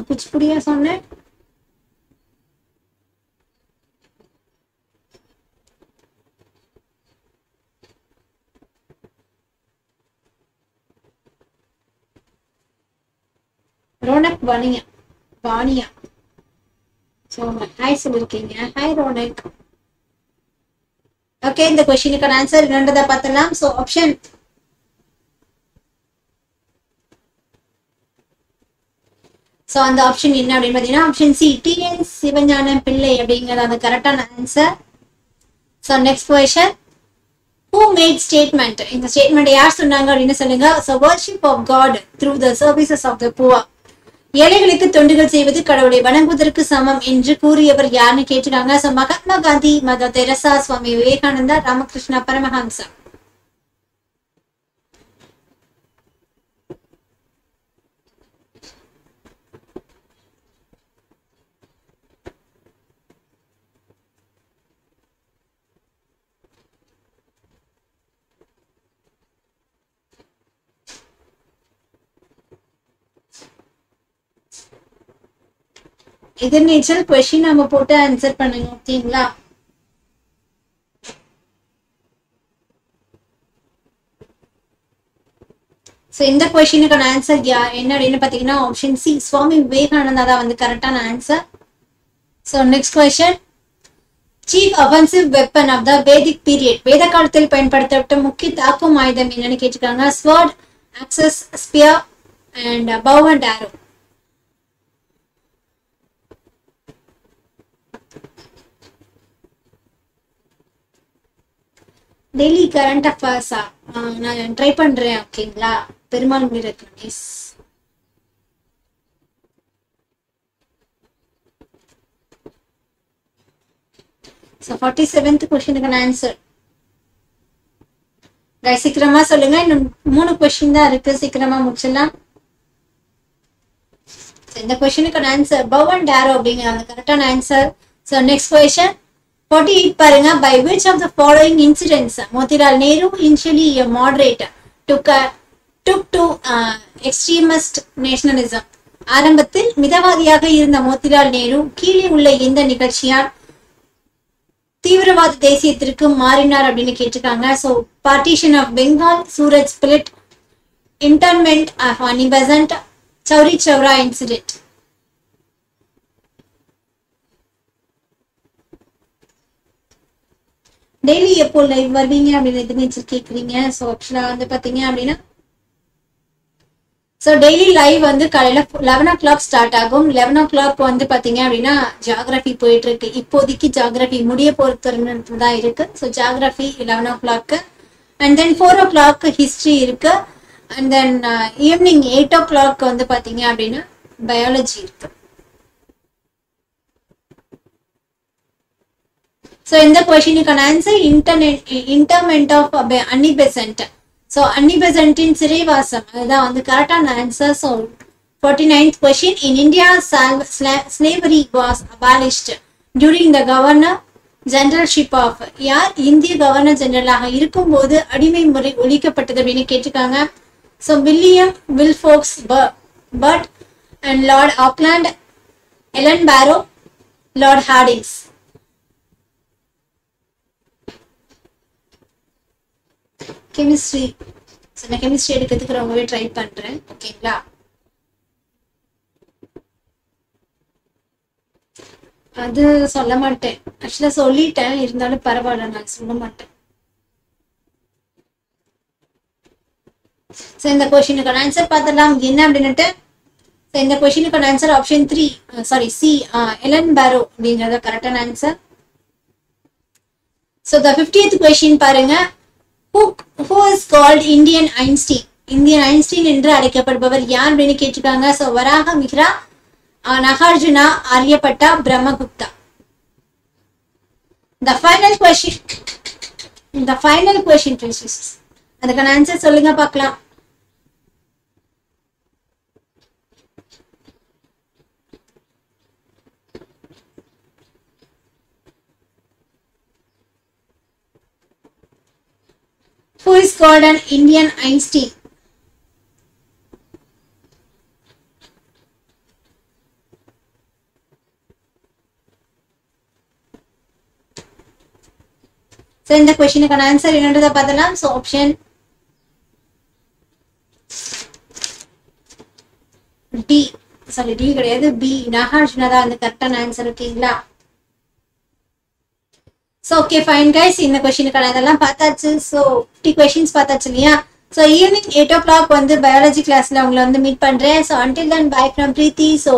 Speaker 1: நான் குச்சிப்புடியா சொன்னேன் ரோனக் வாணியா வாணியா ஸோ ஹாய் சொல்லியிருக்கீங்க ஹாய் ரோனக் ஓகே இந்த கொஸ்டினுக்கான ஆன்சர் என்னன்றதை பார்த்தலாம். ஸோ ஆப்ஷன் ஸோ அந்த ஆப்ஷன் என்ன அப்படின்னு பார்த்தீங்கன்னா ஆப்ஷன் சி டிஎன் சிவஞானம் பிள்ளை அப்படிங்கிறது அந்த கரெக்டான answer so next question who made statement இந்த ஸ்டேட்மெண்ட் யார் சொன்னாங்க அப்படின்னு சொல்லுங்க. So worship of God through the services of the poor ஏழைகளுக்கு தொண்டுகள் செய்வது கடவுளை வணங்குவதற்கு சமம் என்று கூறியவர் யாருன்னு கேட்டிருக்காங்க. So Mahatma Gandhi Mother Teresa Swami Vivekananda Ramakrishna Paramahamsa. எதிர்நீச்சல் கொஸ்டின் நம்ம போட்டு ஆன்சர் பண்ணுங்க ஓகேங்களா? ஸோ இந்த கொஸ்டினுக்கான ஆன்சர் யா என்ன அப்படின்னு பார்த்தீங்கன்னா ஆப்ஷன் சி சுவாமி விவேகானந்தா தான் வந்து கரெக்டான answer so next question chief offensive weapon of the Vedic period வேத காலத்தில் பயன்படுத்தப்பட்ட முக்கிய தாக்கும் ஆயுதம் என்னன்னு கேட்டிருக்காங்க. Sword axes spear and bow and arrow daily current அஃபேர்ஸா நான் ட்ரை பண்றேன் ஓகேங்களா Perumal Meerut yes so forty seventh கொஸ்டினுக்கான answer Guys, சீக்கிரமா சொல்லுங்க. இன்னும் மூணு கொஸ்டின் தான் இருக்கு. சீக்கிரமா முடிச்சிடலாம். இந்த கொஸ்டினுக்கான ஆன்சர் பவன் டேரோ அப்படிங்கிற அந்த கரெக்டான answer so next question forty eight பாருங்க by which of the following incidents Motilal Nehru initially a moderate took took to extremist nationalism ஆரம்பத்தில் மிதவாதியாக இருந்த மோதிலால் நேரு கீழே உள்ள இந்த நிகழ்ச்சியால் தீவிரவாத தேசியத்திற்கு மாறினார் அப்படின்னு கேட்டிருக்காங்க. So partition of Bengal Surat split internment of Annie Besant Chauri Chaura incident daily எப்போ லைவ் வருவீங்க அப்படின்னு எதிர்நீச்சல் கேட்குறீங்க ஸோ ஆக்சுவலாக வந்து பார்த்தீங்க அப்படின்னா ஸோ டெய்லி லைவ் வந்து காலையில் லெவன் ஓ கிளாக் ஸ்டார்ட் ஆகும். லெவன் ஓ கிளாக் வந்து பார்த்தீங்க அப்படின்னா ஜாகிரபி போயிட்டு இருக்கு. இப்போதைக்கு ஜாகிரபி முடிய பொறுத்து தான் இருக்கு. So geography eleven o'clock and then four o'clock history இருக்கு. And then evening eight o'clock வந்து பார்த்தீங்க அப்படின்னா பயாலஜி இருக்கு. ஸோ இந்த கொஷினுக்கான answer internet internment of Annie Besant so அன்னிபெசன்ட்டின் சிறைவாசம் அதுதான் வந்து கரெக்டான answer so forty ninth question in India slavery was abolished during the governor generalship of யார்? இந்திய கவர்னர் ஜெனரலாக இருக்கும்போது அடிமை முறை ஒழிக்கப்பட்டது அப்படின்னு கேட்டிருக்காங்க. So William Wilberforce Bird and Lord Auckland Ellenborough Lord Hardings chemistry நான் கெமிஸ்ட்ரி எடுக்கிறதுக்கு ரொம்பவே ட்ரை பண்றேன். ஓகேங்களா அது சொல்ல மாட்டேன். ஆக்சுவலா சொல்லிட்டேன். இருந்தாலும் பரவாயில்ல நான் சொல்ல மாட்டேன். ஸோ இந்த கொஷினுக்கான ஆன்சர் பார்த்துடலாம். என்ன அப்படின்னுட்டு? ஸோ இந்த கொஷினுக்கான answer option three sorry C Ellenborough அப்படிங்கிறத கரெக்டான answer so the fiftieth question பாருங்க. Who is called Indian Einstein Indian Einstein என்று அழைக்கப்படுபவர் யார் அப்படின்னு கேட்டிருக்காங்க? So Varaha Mihira Nagarjuna Aryabhata Brahmagupta. The final question the final question அதுக்கான ஆன்சர் சொல்லுங்க பார்க்கலாம். Who is called an Indian Einstein. So இந்த கொஸ்டினுக்கான ஆன்சர் என்னன்றதை பார்த்தலாம் so option D sorry D கிடையாது. பி நாகார்ஜுனா தான் அந்த கரெக்டான ஆன்சர் ஓகேங்களா ஸோ ஓகே ஃபைன் கைஸ் இந்த கொஷினுக்கான இதெல்லாம் பார்த்தாச்சு. ஸோ ஃபிஃப்டி கொஷின்ஸ் பார்த்தாச்சு இல்லையா? So evening eight o'clock வந்து பயாலஜி கிளாஸ்ல உங்களை வந்து மீட் பண்ணுறேன் so until then bye from Preethi so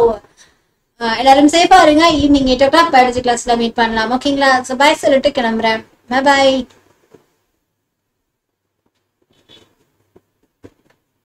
Speaker 1: எல்லாரும் சேஃபா இருங்க. Evening eight o'clock biology கிளாஸ்ல மீட் பண்ணலாம். ஓகேங்களா ஸோ பாய் சொல்லிட்டு கிளம்புறேன். பாய்